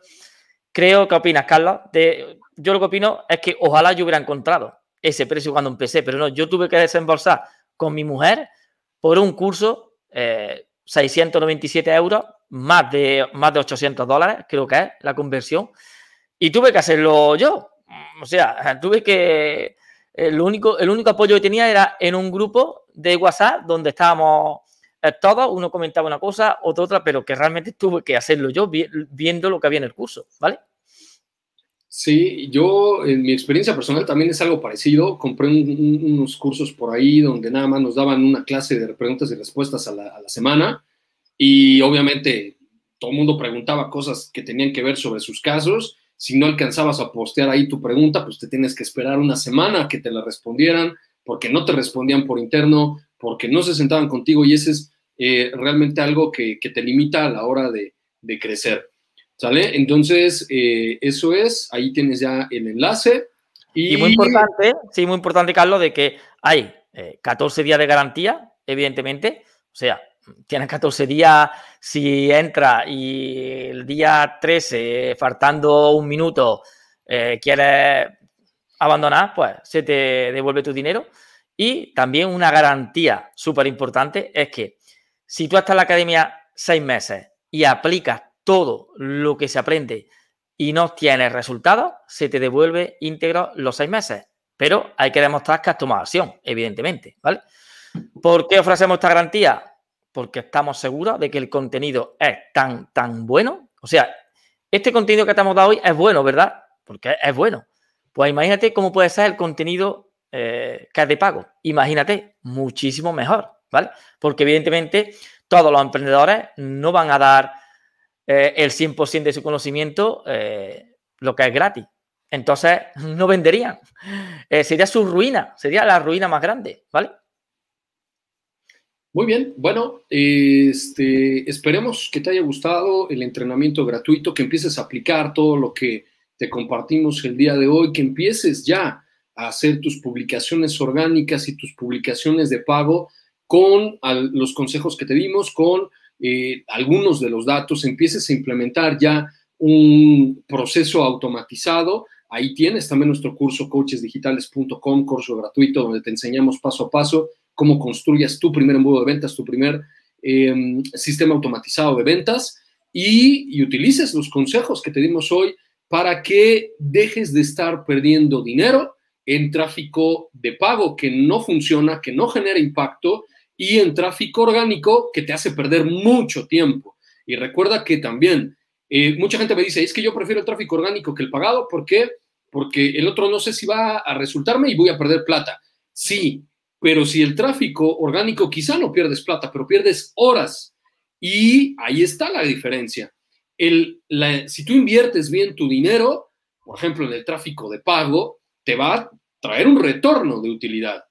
Speaker 2: Creo que opinas, Carlos. De, yo lo que opino es que ojalá yo hubiera encontrado ese precio cuando empecé, pero no, yo tuve que desembolsar con mi mujer por un curso 697 eh, euros, más de, más de 800 dólares, creo que es la conversión, y tuve que hacerlo yo o sea, tuve que. El único, el único apoyo que tenía era en un grupo de WhatsApp donde estábamos eh, todos, uno comentaba una cosa, otro otra, pero que realmente tuve que hacerlo yo viendo lo que había en el curso, ¿vale?
Speaker 1: Sí, yo en mi experiencia personal también es algo parecido. Compré unos cursos por ahí donde nada más nos daban una clase de preguntas y respuestas a la, a la semana y obviamente todo el mundo preguntaba cosas que tenían que ver sobre sus casos. Si no alcanzabas a postear ahí tu pregunta, pues te tienes que esperar una semana que te la respondieran, porque no te respondían por interno, porque no se sentaban contigo y ese es eh, realmente algo que, que, te limita a la hora de, de crecer. ¿Sale? Entonces, eh, eso es, ahí tienes ya el enlace.
Speaker 2: Y... y, muy importante, sí, muy importante, Carlos, de que hay eh, 14 días de garantía, evidentemente. O sea, tienes 14 días, si entra y el día 13, faltando un minuto, eh, quieres abandonar, pues se te devuelve tu dinero. Y también una garantía súper importante es que si tú estás en la academia seis meses y aplicas todo lo que se aprende y no tienes resultados, se te devuelve íntegro los seis meses. Pero hay que demostrar que has tomado acción, evidentemente, ¿vale? ¿Por qué ofrecemos esta garantía? Porque estamos seguros de que el contenido es tan, tan bueno. O sea, este contenido que te hemos dado hoy es bueno, ¿verdad? Porque es bueno. Pues imagínate cómo puede ser el contenido eh, que es de pago. Imagínate, muchísimo mejor, ¿vale? Porque evidentemente todos los emprendedores no van a dar eh, el 100% de su conocimiento eh, lo que es gratis. Entonces no venderían. Eh, sería su ruina, sería la ruina más grande, ¿vale?
Speaker 1: Muy bien, bueno, este, esperemos que te haya gustado el entrenamiento gratuito, que empieces a aplicar todo lo que te compartimos el día de hoy, que empieces ya a hacer tus publicaciones orgánicas y tus publicaciones de pago con los consejos que te dimos, con eh, algunos de los datos, empieces a implementar ya un proceso automatizado. Ahí tienes también nuestro curso coachesdigitales.com, curso gratuito donde te enseñamos paso a paso cómo construyas tu primer embudo de ventas, tu primer eh, sistema automatizado de ventas y, y utilices los consejos que te dimos hoy para que dejes de estar perdiendo dinero en tráfico de pago que no funciona, que no genera impacto y en tráfico orgánico que te hace perder mucho tiempo. Y recuerda que también eh, mucha gente me dice, es que yo prefiero el tráfico orgánico que el pagado, ¿por qué? Porque el otro no sé si va a resultarme y voy a perder plata. Sí, pero si el tráfico orgánico quizá no pierdes plata, pero pierdes horas. Y ahí está la diferencia. El, si tú inviertes bien tu dinero, por ejemplo, en el tráfico de pago, te va a traer un retorno de utilidad.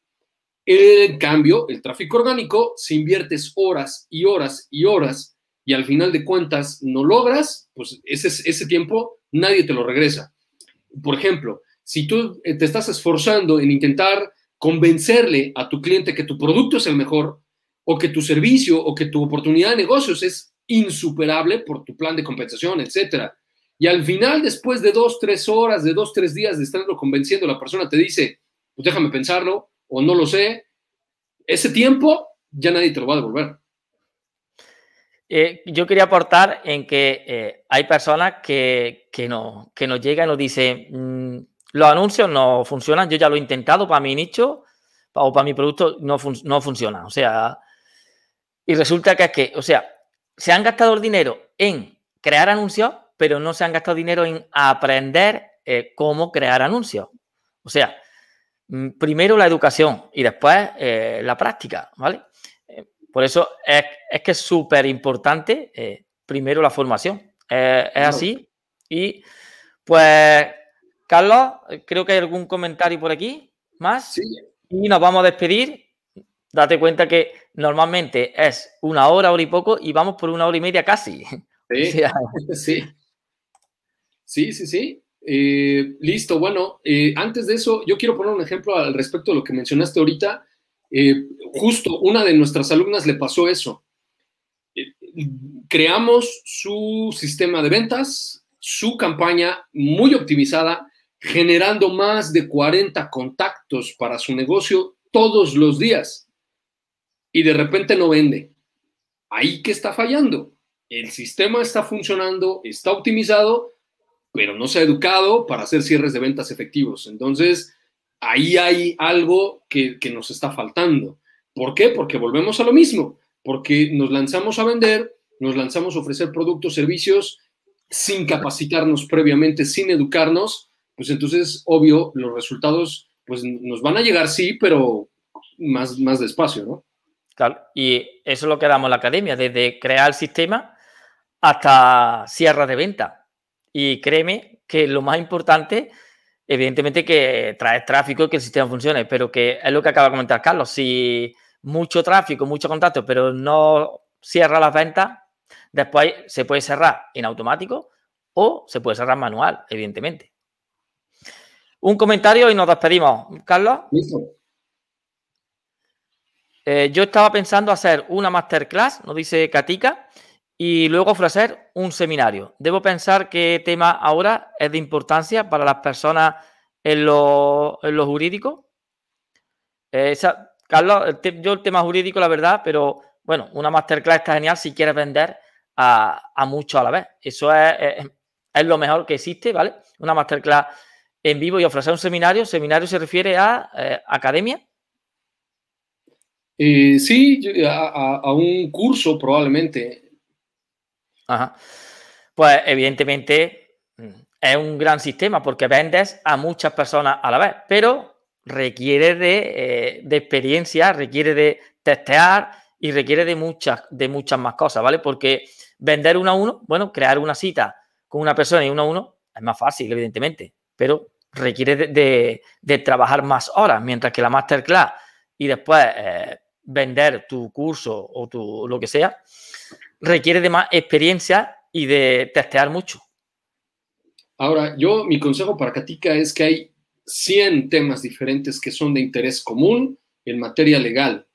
Speaker 1: En cambio, el tráfico orgánico, si inviertes horas y horas y horas y al final de cuentas no logras, pues ese, ese tiempo nadie te lo regresa. Por ejemplo, si tú te estás esforzando en intentar convencerle a tu cliente que tu producto es el mejor o que tu servicio o que tu oportunidad de negocios es insuperable por tu plan de compensación, etcétera. Y al final, después de dos, tres horas, de dos, tres días de estarlo convenciendo, la persona te dice, pues déjame pensarlo o no lo sé, ese tiempo ya nadie te lo va a devolver.
Speaker 2: Eh, yo quería aportar en que eh, hay personas que, que, no, que nos llegan y nos dicen, mmm, los anuncios no funcionan. Yo ya lo he intentado para mi nicho o para mi producto, no, fun no funciona. O sea, y resulta que es que, o sea, se han gastado el dinero en crear anuncios, pero no se han gastado dinero en aprender eh, cómo crear anuncios. O sea, mm, primero la educación y después eh, la práctica, ¿vale? Eh, por eso es, es, que es súper importante primero la formación. es así. Y pues Carlos, creo que hay algún comentario por aquí más.
Speaker 1: Sí.
Speaker 2: Y nos vamos a despedir. Date cuenta que normalmente es una hora, hora y poco, y vamos por una hora y media casi. [laughs]
Speaker 1: Sí, [laughs] sí. Sí, sí, sí. Eh, listo, bueno, eh, antes de eso, yo quiero poner un ejemplo al respecto de lo que mencionaste ahorita. Eh, justo una de nuestras alumnas le pasó eso. Creamos su sistema de ventas, su campaña muy optimizada, generando más de 40 contactos para su negocio todos los días y de repente no vende. Ahí que está fallando. El sistema está funcionando, está optimizado, pero no se ha educado para hacer cierres de ventas efectivos. Entonces, ahí hay algo que, nos está faltando. ¿Por qué? Porque volvemos a lo mismo, porque nos lanzamos a vender, nos lanzamos a ofrecer productos, servicios sin capacitarnos previamente, sin educarnos pues entonces, obvio, los resultados pues nos van a llegar sí, pero más, más despacio, ¿no?
Speaker 2: Claro, y eso es lo que damos en la academia, desde crear el sistema hasta cierre de venta. Y créeme que lo más importante, evidentemente, que traer tráfico y que el sistema funcione, pero que es lo que acaba de comentar Carlos. Si mucho tráfico, mucho contacto, pero no cierra las ventas, después se puede cerrar en automático o se puede cerrar manual, evidentemente. Un comentario y nos despedimos. Carlos. Eh, yo estaba pensando hacer una masterclass, nos dice Katika, y luego ofrecer un seminario. Debo pensar qué tema ahora es de importancia para las personas en lo, jurídico. Eh, Carlos, yo el tema jurídico, la verdad, pero bueno, una masterclass está genial si quieres vender a, a muchos a la vez. Eso es, lo mejor que existe, ¿vale? Una masterclass en vivo y ofrecer un seminario. ¿Seminario se refiere a eh, academia?
Speaker 1: Eh, sí, a, un curso probablemente.
Speaker 2: Ajá. Pues evidentemente es un gran sistema porque vendes a muchas personas a la vez, pero requiere de, eh, de experiencia, requiere de testear y requiere de muchas, de muchas más cosas, ¿vale? Porque vender uno a uno, bueno, crear una cita con una persona y uno a uno es más fácil, evidentemente, pero requiere de, trabajar más horas, mientras que la masterclass y después eh, vender tu curso o tu lo que sea, requiere de más experiencia y de testear mucho.
Speaker 1: Ahora, yo, mi consejo para Katika es que hay 100 temas diferentes que son de interés común en materia legal.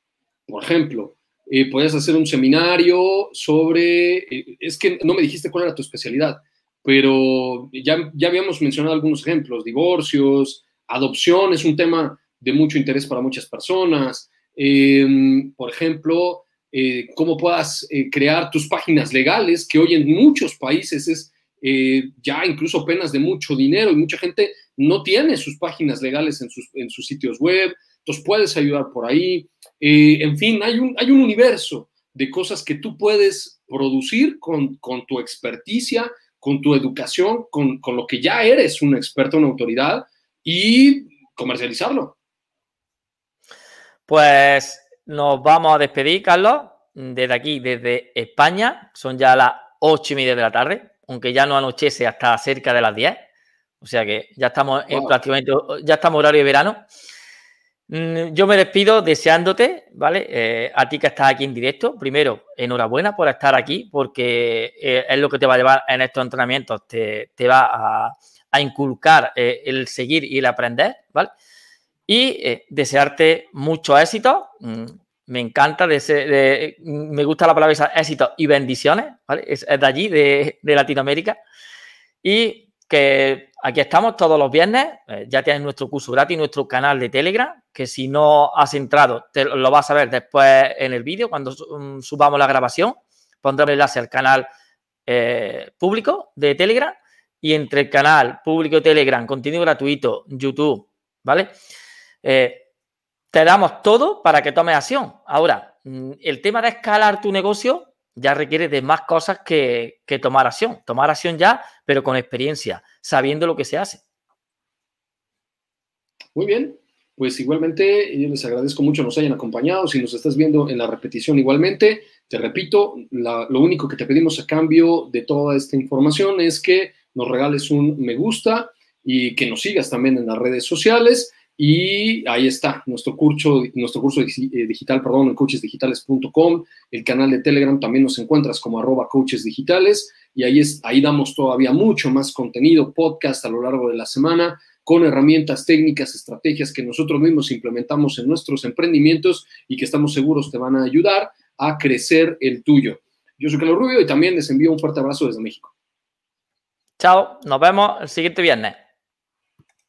Speaker 1: Por ejemplo, eh, puedes hacer un seminario sobre, eh, es que no me dijiste cuál era tu especialidad, pero ya, ya habíamos mencionado algunos ejemplos, divorcios, adopción es un tema de mucho interés para muchas personas, em, por ejemplo, eh, cómo puedas eh, crear tus páginas legales, que hoy en muchos países es eh, ya incluso penas de mucho dinero y mucha gente no tiene sus páginas legales en sus, en sus sitios web, entonces puedes ayudar por ahí. en fin, hay un, hay un universo de cosas que tú puedes producir con, con tu experticia, con tu educación, con, lo que ya eres un experto, una autoridad y comercializarlo.
Speaker 2: Pues nos vamos a despedir, Carlos, desde aquí, desde España. Son ya las ocho y media de la tarde, aunque ya no anochece hasta cerca de las 10. O sea que ya estamos en prácticamente, ya estamos horario de verano. Mm, yo me despido deseándote, ¿vale? Eh, a ti que estás aquí en directo, primero, enhorabuena por estar aquí, porque eh, es lo que te va a llevar en estos entrenamientos, te, va a, inculcar eh, el seguir y el aprender, ¿vale? Y desearte mucho éxito. Mm, me encanta, de, me gusta la palabra éxito y bendiciones, ¿vale? Es, de allí, de, de Latinoamérica. Y que aquí estamos todos los viernes, ya tienes nuestro curso gratis, nuestro canal de Telegram, que si no has entrado, te lo vas a ver después en el vídeo, cuando mm, subamos la grabación, pondré el enlace al canal eh, público de Telegram y entre el canal público de Telegram, contenido gratuito, YouTube, ¿vale? Eh, te damos todo para que tomes acción. Ahora, mm, el tema de escalar tu negocio ya requiere de más cosas que, tomar acción. Tomar acción ya, pero con experiencia, sabiendo lo que se hace.
Speaker 1: Muy bien, pues igualmente yo les agradezco mucho nos hayan acompañado. Si nos estás viendo en la repetición igualmente, te repito, lo único que te pedimos a cambio de toda esta información es que nos regales un me gusta y que nos sigas también en las redes sociales y ahí está, nuestro curso, nuestro curso eh, digital, perdón, en coachesdigitales.com, el canal de Telegram también nos encuentras como arroba coachesdigitales y ahí, es, ahí damos todavía mucho más contenido, podcast a lo largo de la semana, con herramientas técnicas, estrategias que nosotros mismos implementamos en nuestros emprendimientos y que estamos seguros te van a ayudar a crecer el tuyo. Yo soy Carlos Rubio y también les envío un fuerte abrazo desde México.
Speaker 2: Chao, nos vemos el siguiente viernes.